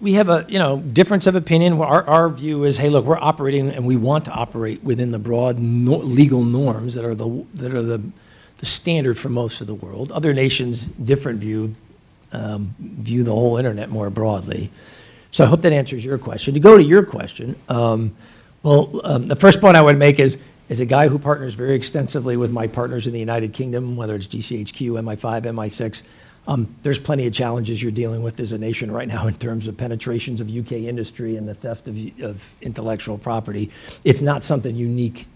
we have a you know difference of opinion. Our, our view is, hey, look, we're operating and we want to operate within the broad no, legal norms that are the that are the the standard for most of the world. Other nations, different view, um, view the whole internet more broadly. So I hope that answers your question. To go to your question, um, well, um, the first point I would make is, as a guy who partners very extensively with my partners in the United Kingdom, whether it's GCHQ, MI5, MI6, um, there's plenty of challenges you're dealing with as a nation right now in terms of penetrations of UK industry and the theft of, of intellectual property. It's not something unique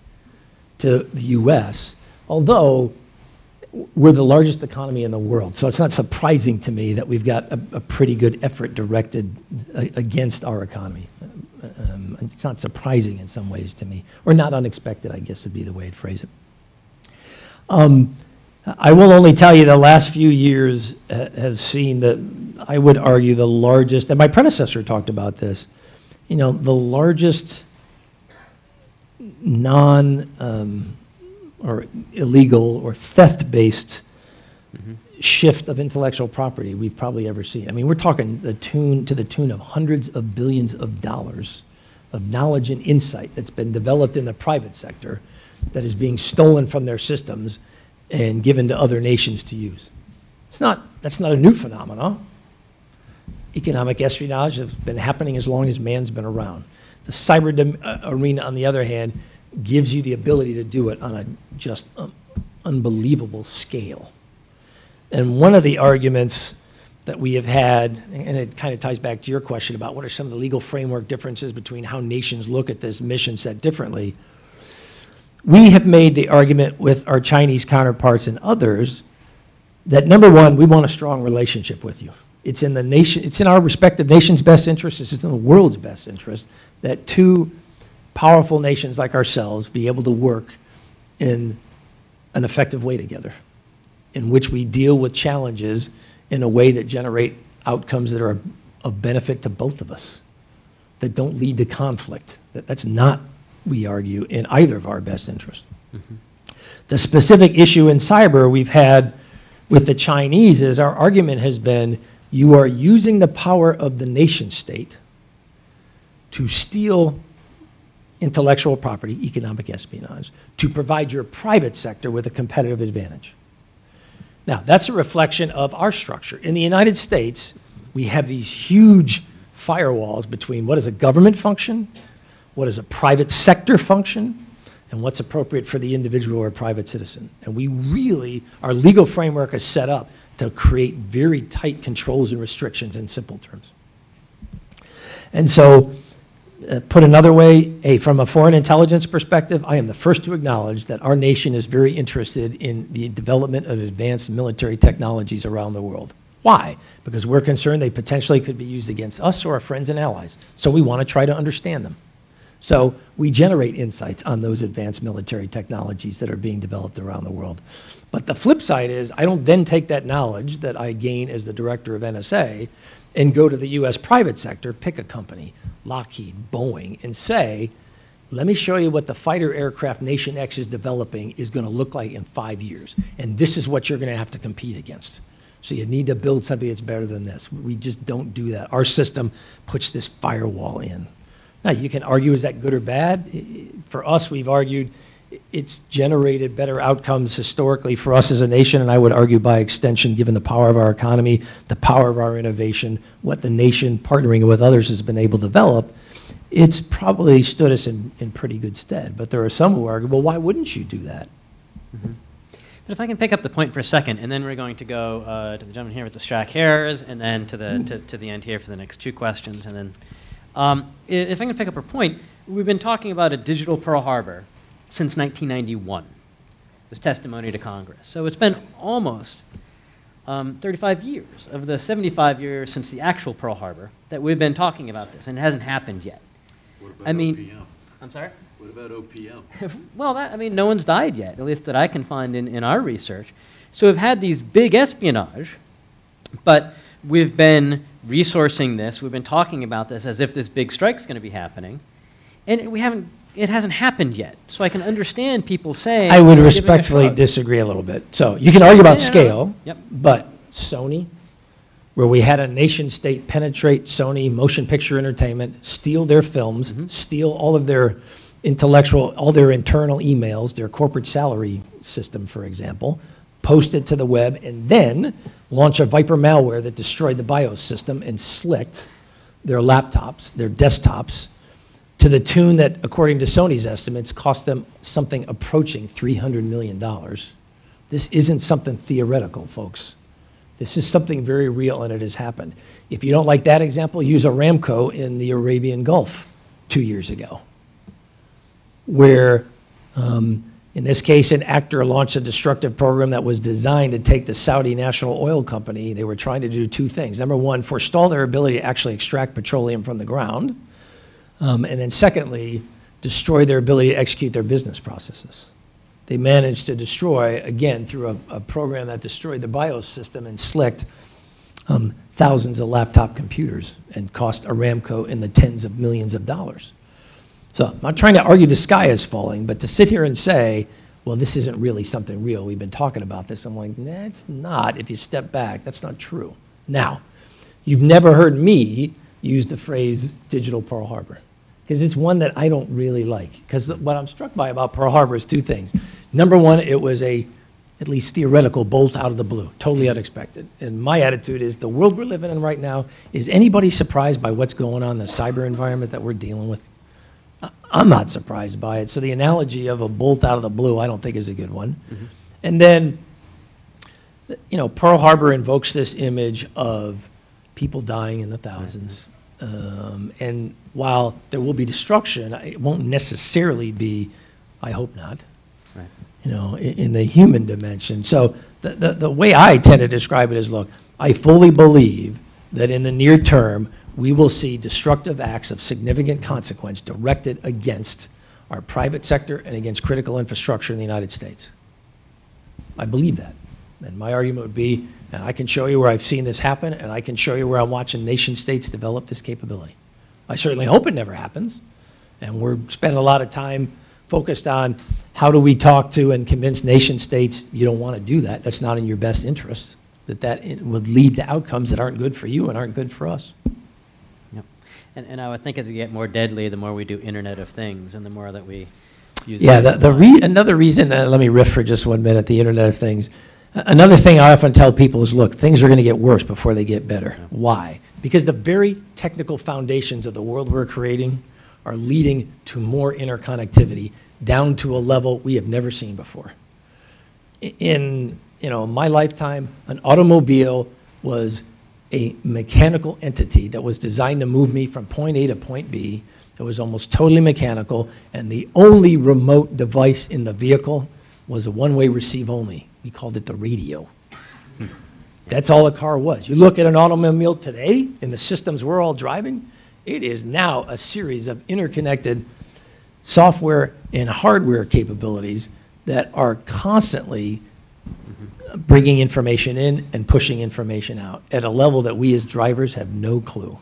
to the U.S., although we're the largest economy in the world. So it's not surprising to me that we've got a, a pretty good effort directed a- against our economy. Um, it's not surprising in some ways to me, or not unexpected, I guess would be the way to phrase it. Um, I will only tell you the last few years uh, have seen that I would argue, the largest, and my predecessor talked about this, you know, the largest non, um, or illegal or theft-based shift of intellectual property we've probably ever seen. I mean, we're talking the tune, to the tune of hundreds of billions of dollars of knowledge and insight that's been developed in the private sector that is being stolen from their systems and given to other nations to use. It's not, that's not a new phenomenon. Economic espionage has been happening as long as man's been around. The cyber uh, arena, on the other hand, gives you the ability to do it on a just um, unbelievable scale. And one of the arguments that we have had, and it kind of ties back to your question about what are some of the legal framework differences between how nations look at this mission set differently, we have made the argument with our Chinese counterparts and others that number one, we want a strong relationship with you. It's in the nation, it's in our respective nation's best interest, it's in the world's best interest that two powerful nations like ourselves be able to work in an effective way together, in which we deal with challenges in a way that generate outcomes that are of benefit to both of us, that don't lead to conflict. That, that's not, we argue, in either of our best interests. Mm-hmm. The specific issue in cyber we've had with the Chinese is our argument has been you are using the power of the nation state to steal intellectual property, economic espionage, to provide your private sector with a competitive advantage. Now, that's a reflection of our structure. In the United States, we have these huge firewalls between what is a government function, what is a private sector function, and what's appropriate for the individual or private citizen. And we really, our legal framework is set up to create very tight controls and restrictions in simple terms. And so, uh, put another way, hey, from a foreign intelligence perspective, I am the first to acknowledge that our nation is very interested in the development of advanced military technologies around the world. Why? Because we're concerned they potentially could be used against us or our friends and allies. So we want to try to understand them. So we generate insights on those advanced military technologies that are being developed around the world. But the flip side is, I don't then take that knowledge that I gain as the director of NSA and go to the US private sector, pick a company, Lockheed, Boeing, and say, let me show you what the fighter aircraft Nation X is developing is going to look like in five years. And this is what you're going to have to compete against. So you need to build something that's better than this. We just don't do that. Our system puts this firewall in. Now, you can argue, is that good or bad? For us, we've argued it's generated better outcomes historically for us as a nation, and I would argue by extension, given the power of our economy, the power of our innovation, what the nation partnering with others has been able to develop, it's probably stood us in, in pretty good stead. But there are some who argue, well, why wouldn't you do that? But if I can pick up the point for a second, and then we're going to go uh, to the gentleman here with the strack hairs, and then to the to, to the end here for the next two questions, and then um, if I can pick up her point, we've been talking about a digital Pearl Harbor since 1991. This testimony to Congress, so it's been almost um, 35 years of the 75 years since the actual Pearl Harbor that we've been talking about this, and it hasn't happened yet. What I mean- OPM? I'm sorry. What about OPM? well, that, I mean, no one's died yet, at least that I can find in, in our research. So we've had these big espionage, but we've been resourcing this, we've been talking about this as if this big strike's going to be happening, and we haven't, it hasn't happened yet. So I can understand people saying. I would respectfully disagree a little bit. So you can argue about Yeah, scale, Yep. but Sony, where we had a nation state penetrate Sony Motion Picture Entertainment, steal their films, Mm-hmm. steal all of their intellectual, all their internal emails, their corporate salary system, for example, post it to the web, and then launch a wiper malware that destroyed the BIOS system and slicked their laptops, their desktops, to the tune that, according to Sony's estimates, cost them something approaching $300 million. This isn't something theoretical, folks. This is something very real, and it has happened. If you don't like that example, use Aramco in the Arabian Gulf two years ago, where, um, in this case, an actor launched a destructive program that was designed to take the Saudi National Oil Company. They were trying to do two things. Number one, forestall their ability to actually extract petroleum from the ground. Um, and then secondly, destroy their ability to execute their business processes. They managed to destroy, again, through a, a program that destroyed the BIOS system and slicked um, thousands of laptop computers and cost Aramco in the tens of millions of dollars. So I'm not trying to argue the sky is falling, but to sit here and say, well, this isn't really something real, we've been talking about this, I'm like, nah, it's not. If you step back, that's not true. Now, you've never heard me use the phrase digital Pearl Harbor because it's one that I don't really like. Because what I'm struck by about Pearl Harbor is two things. Number one, it was a, at least theoretical, bolt out of the blue, totally unexpected. And my attitude is the world we're living in right now, is anybody surprised by what's going on in the cyber environment that we're dealing with? I'm not surprised by it. So the analogy of a bolt out of the blue, I don't think is a good one. Mm-hmm. And then, you know, Pearl Harbor invokes this image of people dying in the thousands. Um, and while there will be destruction, it won't necessarily be, I hope not, Right. you know, in, in the human dimension. So the, the, the way I tend to describe it is, look, I fully believe that in the near term, we will see destructive acts of significant consequence directed against our private sector and against critical infrastructure in the United States. I believe that. And my argument would be, and I can show you where I've seen this happen, and I can show you where I'm watching nation states develop this capability. I certainly hope it never happens, and we're spending a lot of time focused on how do we talk to and convince nation states you don't want to do that, that's not in your best interest, that that would lead to outcomes that aren't good for you and aren't good for us. Yep. And, and I would think as we get more deadly, the more we do Internet of Things and the more that we use. Yeah, the, it. the re, another reason, uh, let me riff for just one minute, the Internet of Things. Another thing I often tell people is, look, things are going to get worse before they get better. Why? Because the very technical foundations of the world we're creating are leading to more interconnectivity down to a level we have never seen before. In, you know, my lifetime, an automobile was a mechanical entity that was designed to move me from point A to point B. It was almost totally mechanical, and the only remote device in the vehicle was a one-way receive only. We called it the radio. That's all a car was. You look at an automobile today, in the systems we're all driving, it is now a series of interconnected software and hardware capabilities that are constantly bringing information in and pushing information out at a level that we as drivers have no clue.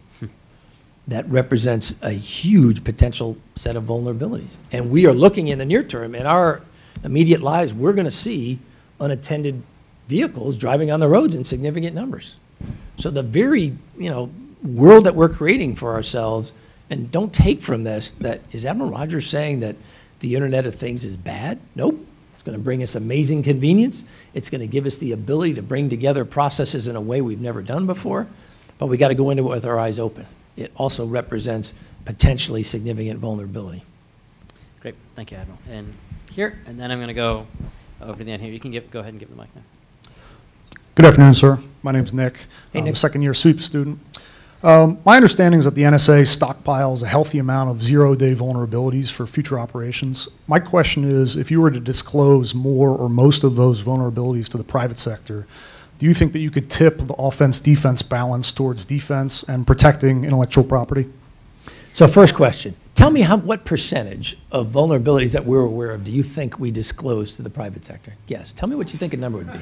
That represents a huge potential set of vulnerabilities. And we are looking in the near term, in our immediate lives, we're going to see unattended vehicles driving on the roads in significant numbers. So the very, you know, world that we're creating for ourselves, and don't take from this that, is Admiral Rogers saying that the Internet of Things is bad? Nope. It's going to bring us amazing convenience. It's going to give us the ability to bring together processes in a way we've never done before, but we got to go into it with our eyes open. It also represents potentially significant vulnerability. Great, thank you, Admiral. And here, and then I'm going to go over to the end here. You can give, go ahead and give the mic now. Good afternoon, sir. My name's Nick. Hey, I'm Nick. a second-year SIPA student. Um, My understanding is that the NSA stockpiles a healthy amount of zero-day vulnerabilities for future operations. My question is, if you were to disclose more or most of those vulnerabilities to the private sector, do you think that you could tip the offense-defense balance towards defense and protecting intellectual property? So first question, tell me how, what percentage of vulnerabilities that we're aware of do you think we disclose to the private sector? Guess, tell me what you think a number would be.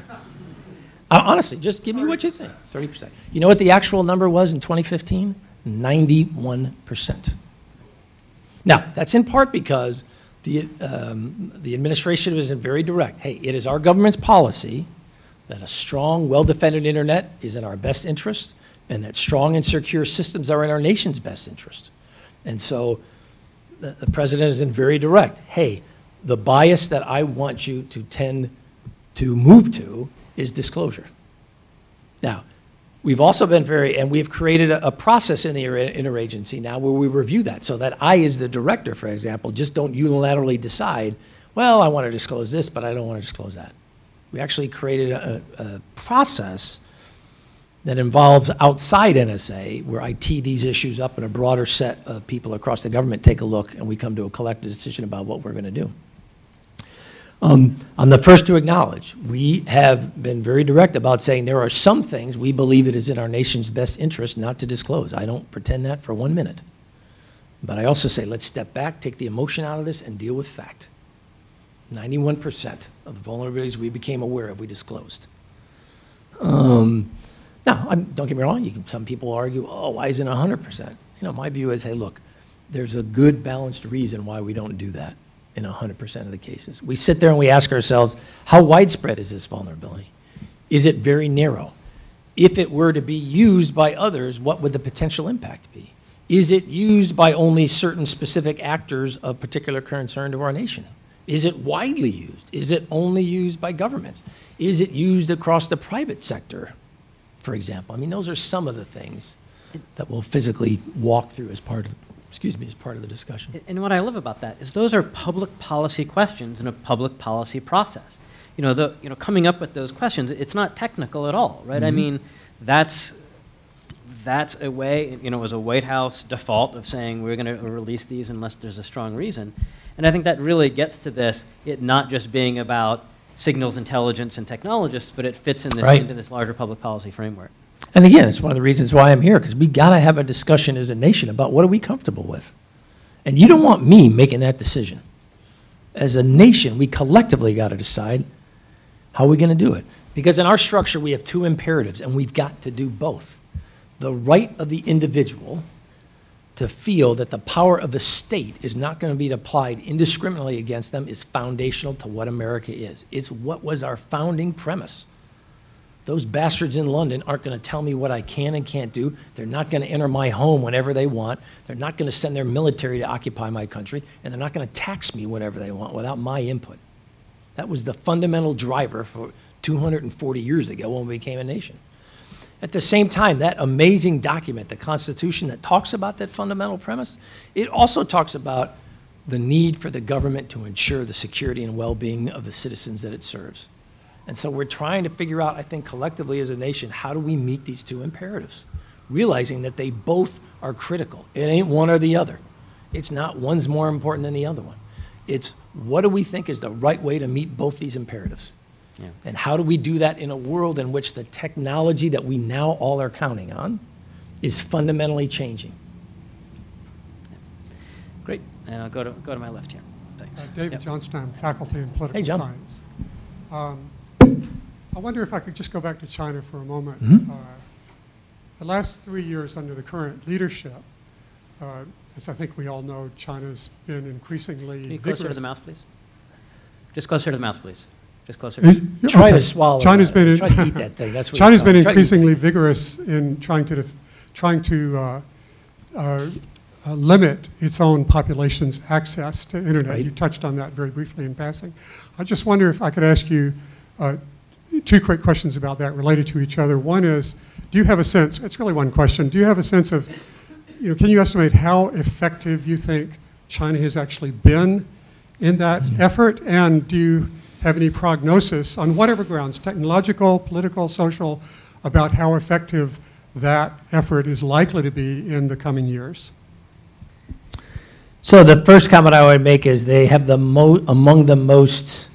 Uh, Honestly, just give me what you think, 30%. You know what the actual number was in 2015? 91%. Now, that's in part because the, um, the administration was in very direct. Hey, it is our government's policy that a strong, well-defended internet is in our best interest, and that strong and secure systems are in our nation's best interest. And so the, president is in very direct. Hey, the bias that I want you to tend to move to is disclosure. Now, we've also been very, and we've created a, a process in the interagency now where we review that, so that I, as the director, for example, just don't unilaterally decide, well, I want to disclose this, but I don't want to disclose that. We actually created a, a process that involves outside NSA, where I tee these issues up and a broader set of people across the government take a look, and we come to a collective decision about what we're going to do. Um, I'm the first to acknowledge, we have been very direct about saying there are some things we believe it is in our nation's best interest not to disclose. I don't pretend that for one minute. But I also say, let's step back, take the emotion out of this, and deal with fact. 91% of the vulnerabilities we became aware of, we disclosed. Um, now, I'm, don't get me wrong, can, some people argue, oh, why isn't it 100%? You know, my view is, hey, look, there's a good balanced reason why we don't do that in 100% of the cases. We sit there and we ask ourselves, how widespread is this vulnerability? Is it very narrow? If it were to be used by others, what would the potential impact be? Is it used by only certain specific actors of particular concern to our nation? Is it widely used? Is it only used by governments? Is it used across the private sector, for example? I mean, those are some of the things that we'll physically walk through as part of, excuse me, as part of the discussion. And what I love about that is those are public policy questions in a public policy process. You know, the, you know, coming up with those questions, it's not technical at all, right? I mm-hmm. mean, that's, that's a way, you know, as a White House default of saying we're going to release these unless there's a strong reason. And I think that really gets to this, it not just being about signals intelligence and technologists, but it fits in this, Right. into this larger public policy framework. And again, it's one of the reasons why I'm here, because we got to have a discussion as a nation about what are we comfortable with. And you don't want me making that decision. As a nation, we collectively got to decide how we're going to do it. Because in our structure, we have two imperatives, and we've got to do both. The right of the individual to feel that the power of the state is not going to be applied indiscriminately against them is foundational to what America is. It's what was our founding premise. Those bastards in London aren't going to tell me what I can and can't do. They're not going to enter my home whenever they want. They're not going to send their military to occupy my country. And they're not going to tax me whenever they want without my input. That was the fundamental driver for 240 years ago when we became a nation. At the same time, that amazing document, the Constitution that talks about that fundamental premise, it also talks about the need for the government to ensure the security and well-being of the citizens that it serves. And so we're trying to figure out, I think collectively as a nation, how do we meet these two imperatives? Realizing that they both are critical. It ain't one or the other. It's not one's more important than the other one. It's what do we think is the right way to meet both these imperatives? Yeah. And how do we do that in a world in which the technology that we now all are counting on is fundamentally changing? Great. And I'll go to, go to my left here. Thanks. Uh, David Yep. Johnstein, faculty in political Hey, John. science. Um, I wonder if I could just go back to China for a moment. Mhm. Uh, The last three years under the current leadership, uh, as I think we all know, China's been increasingly Can you vigorous. closer to the mouth, please? Just closer to the mouth, please. Just closer. Yeah, Try to okay. swallow China's that. been Try to eat that thing. That's what China's been. Increasingly vigorous in trying to, def- trying to uh, uh, uh, limit its own population's access to internet. Right. You touched on that very briefly in passing. I just wonder if I could ask you uh, two quick questions about that related to each other. One is, do you have a sense, it's really one question, do you have a sense of, you know, can you estimate how effective you think China has actually been in that effort? And do you have any prognosis on whatever grounds, technological, political, social, about how effective that effort is likely to be in the coming years? So the first comment I would make is they have the mo, among the most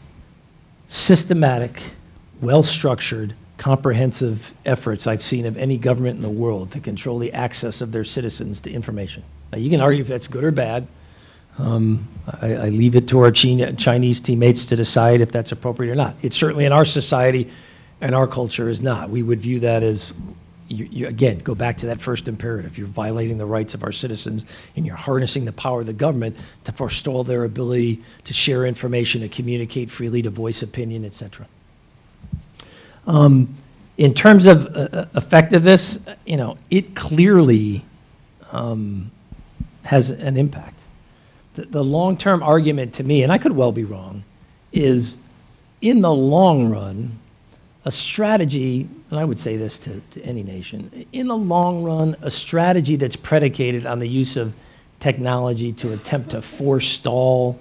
systematic, well-structured, comprehensive efforts I've seen of any government in the world to control the access of their citizens to information. Now, you can argue if that's good or bad. Um, I, I leave it to our Chinese teammates to decide if that's appropriate or not. It's certainly in our society and our culture is not. We would view that as, you, you, again, go back to that first imperative. You're violating the rights of our citizens and you're harnessing the power of the government to forestall their ability to share information, to communicate freely, to voice opinion, et cetera. Um, in terms of uh, uh, effectiveness, you know, it clearly um, has an impact. The, the long-term argument to me, and I could well be wrong, is in the long run, a strategy, and I would say this to, to any nation, in the long run, a strategy that's predicated on the use of technology to attempt to forestall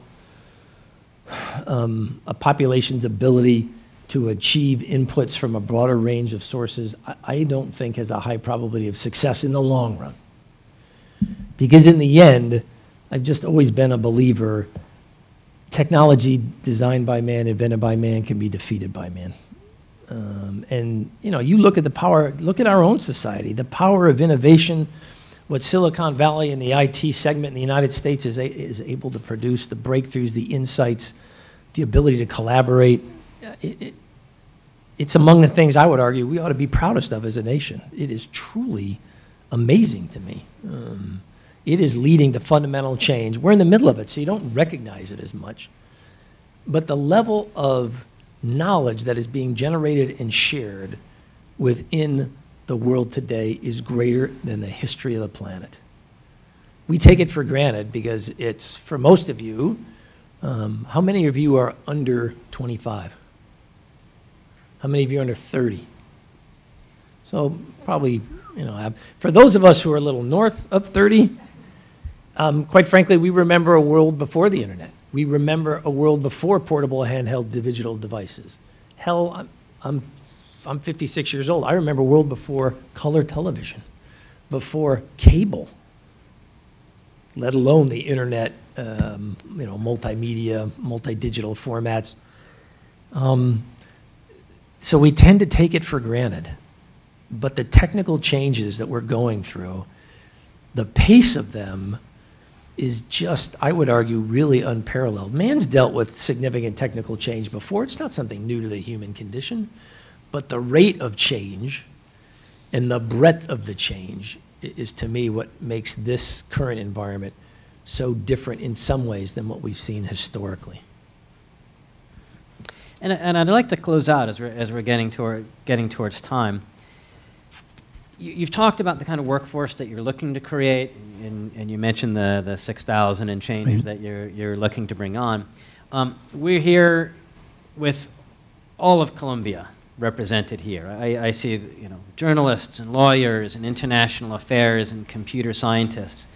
um, a population's ability to achieve inputs from a broader range of sources, I, I don't think has a high probability of success in the long run. Because in the end, I've just always been a believer technology designed by man, invented by man, can be defeated by man. Um, and you know, you look at the power. Look at our own society. The power of innovation. What Silicon Valley and the IT segment in the United States is, a, is able to produce, the breakthroughs, the insights, the ability to collaborate. uh, It, it, it's among the things I would argue we ought to be proudest of as a nation. It is truly amazing to me. Um, it is leading to fundamental change. We're in the middle of it, so you don't recognize it as much. But the level of knowledge that is being generated and shared within the world today is greater than the history of the planet. We take it for granted because it's, for most of you, Um, how many of you are under 25? How many of you are under 30? So probably, you know, for those of us who are a little north of 30, um, quite frankly, we remember a world before the internet. We remember a world before portable handheld digital devices. Hell, I'm, I'm, I'm 56 years old. I remember a world before color television, before cable, let alone the internet, um, you know, multimedia, multi-digital formats. Um, so we tend to take it for granted. But the technical changes that we're going through, the pace of them is just, I would argue, really unparalleled. Man's dealt with significant technical change before. It's not something new to the human condition. But the rate of change and the breadth of the change is, to me, what makes this current environment so different in some ways than what we've seen historically. And, and I'd like to close out as we're, as we're getting, toward, getting towards time. You, you've talked about the kind of workforce that you're looking to create, and, and you mentioned the, the 6,000 and change that you're, you're looking to bring on. Um, we're here with all of Columbia represented here. I, I see you know, journalists and lawyers and international affairs and computer scientists.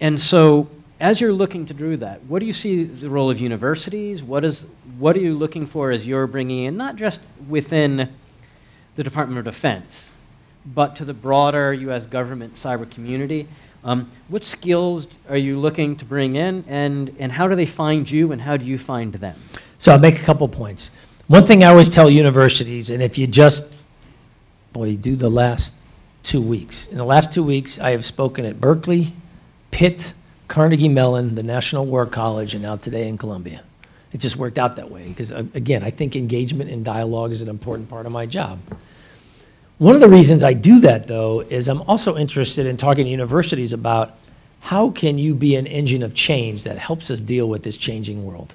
And so, as you're looking to do that, what do you see the role of universities? What, is, what are you looking for as you're bringing in, not just within the Department of Defense, but to the broader U.S. government cyber community? Um, what skills are you looking to bring in, and, and how do they find you, and how do you find them? So I'll make a couple points. One thing I always tell universities, and if you just, boy, do the last two weeks. In the last two weeks, I have spoken at Berkeley, Pitt, Carnegie Mellon, the National War College, and now today in Columbia. It just worked out that way because, again, I think engagement and dialogue is an important part of my job. One of the reasons I do that, though, is I'm also interested in talking to universities about how can you be an engine of change that helps us deal with this changing world?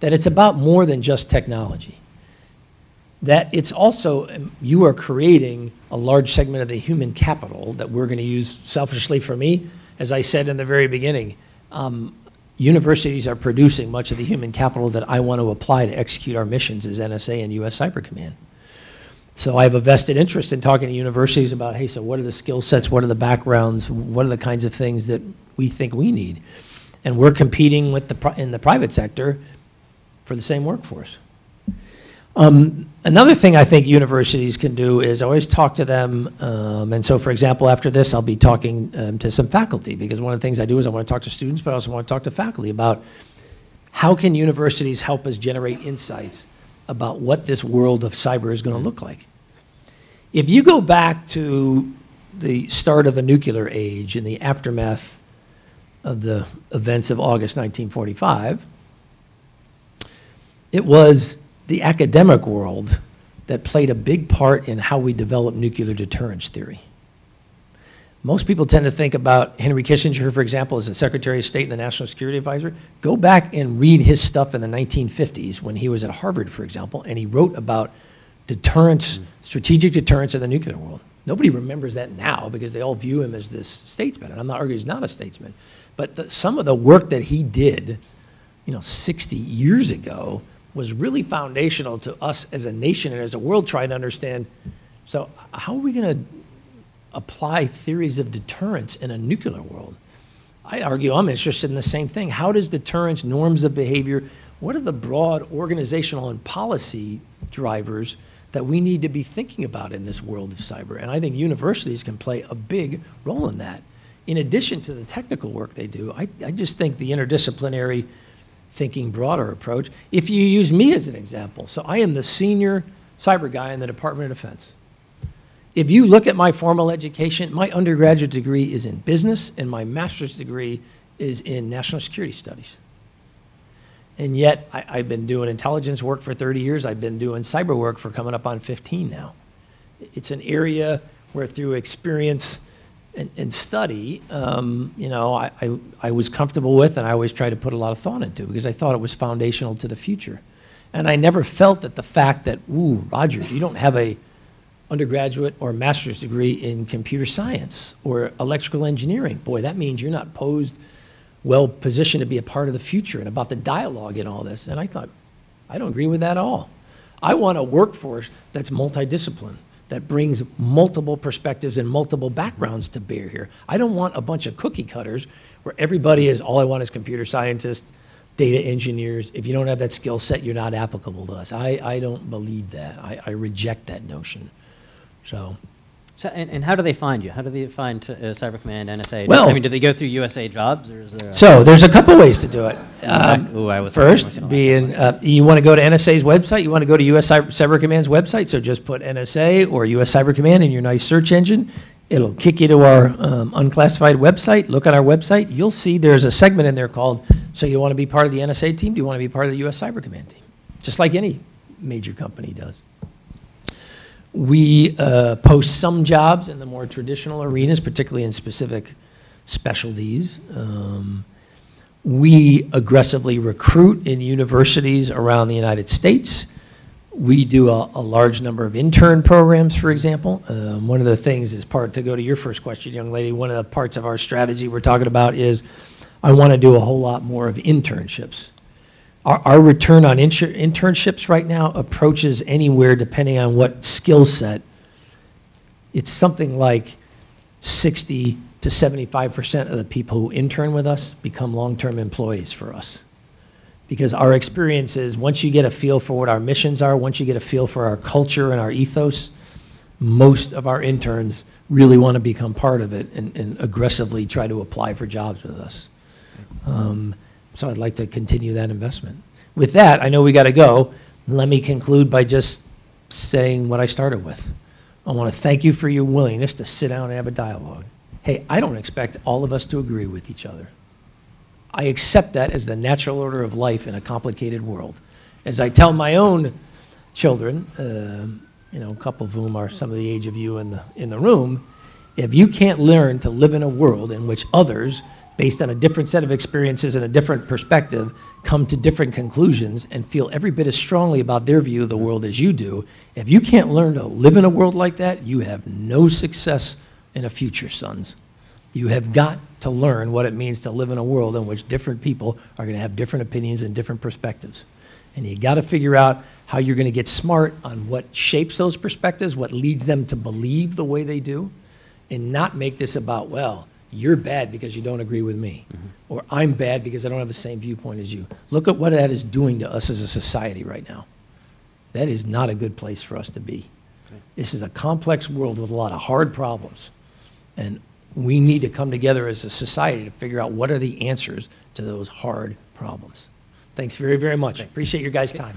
That it's about more than just technology. That it's also, um, you are creating a large segment of the human capital that we're going to use selfishly for me. As I said in the very beginning, um, universities are producing much of the human capital that I want to apply to execute our missions as NSA and US Cyber Command. So I have a vested interest in talking to universities about, hey, so what are the skill sets, what are the backgrounds, what are the kinds of things that we think we need? And we're competing with the, in the private sector for the same workforce. Um, another thing I think universities can do is always talk to them. Um, and so, for example, after this, I'll be talking um, to some faculty because one of the things I do is I want to talk to students, but I also want to talk to faculty about how can universities help us generate insights about what this world of cyber is going to look like. If you go back to the start of the nuclear age and the aftermath of the events of August 1945, it was the academic world that played a big part in how we developed nuclear deterrence theory. Most people tend to think about Henry Kissinger, for example, as the Secretary of State and the National Security Advisor. Go back and read his stuff in the 1950s when he was at Harvard, for example, and he wrote about deterrence, strategic deterrence of the nuclear world. Nobody remembers that now because they all view him as this statesman, and I'm not arguing he's not a statesman. But the, some of the work that he did, you know, 60 years ago was really foundational to us as a nation and as a world trying to understand. So, how are we going to apply theories of deterrence in a nuclear world? I argue I'm interested in the same thing. How does deterrence, norms of behavior, what are the broad organizational and policy drivers that we need to be thinking about in this world of cyber? And I think universities can play a big role in that. In addition to the technical work they do, I, I just think the interdisciplinary thinking broader approach. If you use me as an example, so I am the senior cyber guy in the Department of Defense. If you look at my formal education, my undergraduate degree is in business and my master's degree is in national security studies. And yet, I, I've been doing intelligence work for 30 years. I've been doing cyber work for coming up on 15 now. It's an area where, through experience and, and study, um, you know, I, I, I was comfortable with and I always tried to put a lot of thought into because I thought it was foundational to the future. And I never felt that the fact that, ooh, Rogers, you don't have a undergraduate or master's degree in computer science or electrical engineering. Boy, that means you're not posed well positioned to be a part of the future and about the dialogue in all this. And I thought, I don't agree with that at all. I want a workforce that's multidisciplined, that brings multiple perspectives and multiple backgrounds to bear here. I don't want a bunch of cookie cutters where everybody is, all I want is computer scientists, data engineers. If you don't have that skill set, you're not applicable to us. I, I don't believe that. I, I reject that notion. So, So, and, and how do they find you? How do they find uh, Cyber Command, NSA? Well- I mean, do they go through USA Jobs, or is there? A, so there's a couple ways to do it. Um, Ooh, I was hoping I was First, being, uh, you want to go to NSA's website, you want to go to US Cyber Cyber Command's website, so just put NSA or US Cyber Command in your nice search engine. It'll kick you to our um, unclassified website. Look at our website. You'll see there's a segment in there called, so you want to be part of the NSA team? Do you want to be part of the US Cyber Command team? Just like any major company does. We uh, post some jobs in the more traditional arenas, particularly in specific specialties. Um, we aggressively recruit in universities around the United States. We do a, a large number of intern programs, for example. Um, one of the things is part, to go to your first question, young lady, one of the parts of our strategy we're talking about is I want to do a whole lot more of internships. Our, our return on inter- internships right now approaches anywhere, depending on what skill set, it's something like 60 to 75% of the people who intern with us become long-term employees for us. Because our experience is, once you get a feel for what our missions are, once you get a feel for our culture and our ethos, most of our interns really want to become part of it and, and aggressively try to apply for jobs with us. Um, so I'd like to continue that investment. With that, I know we got to go. Let me conclude by just saying what I started with. I want to thank you for your willingness to sit down and have a dialogue. Hey, I don't expect all of us to agree with each other. I accept that as the natural order of life in a complicated world. As I tell my own children, uh, you know, a couple of whom are some of the age of you in the, in the room, if you can't learn to live in a world in which others, based on a different set of experiences and a different perspective, come to different conclusions and feel every bit as strongly about their view of the world as you do, if you can't learn to live in a world like that, you have no success in a future, sons. You have got to learn what it means to live in a world in which different people are going to have different opinions and different perspectives. And you got to figure out how you're going to get smart on what shapes those perspectives, what leads them to believe the way they do, and not make this about, well, you're bad because you don't agree with me, or I'm bad because I don't have the same viewpoint as you. Look at what that is doing to us as a society right now. That is not a good place for us to be. This is a complex world with a lot of hard problems. And we need to come together as a society to figure out what are the answers to those hard problems. Thanks very, very much. Appreciate your guys' time.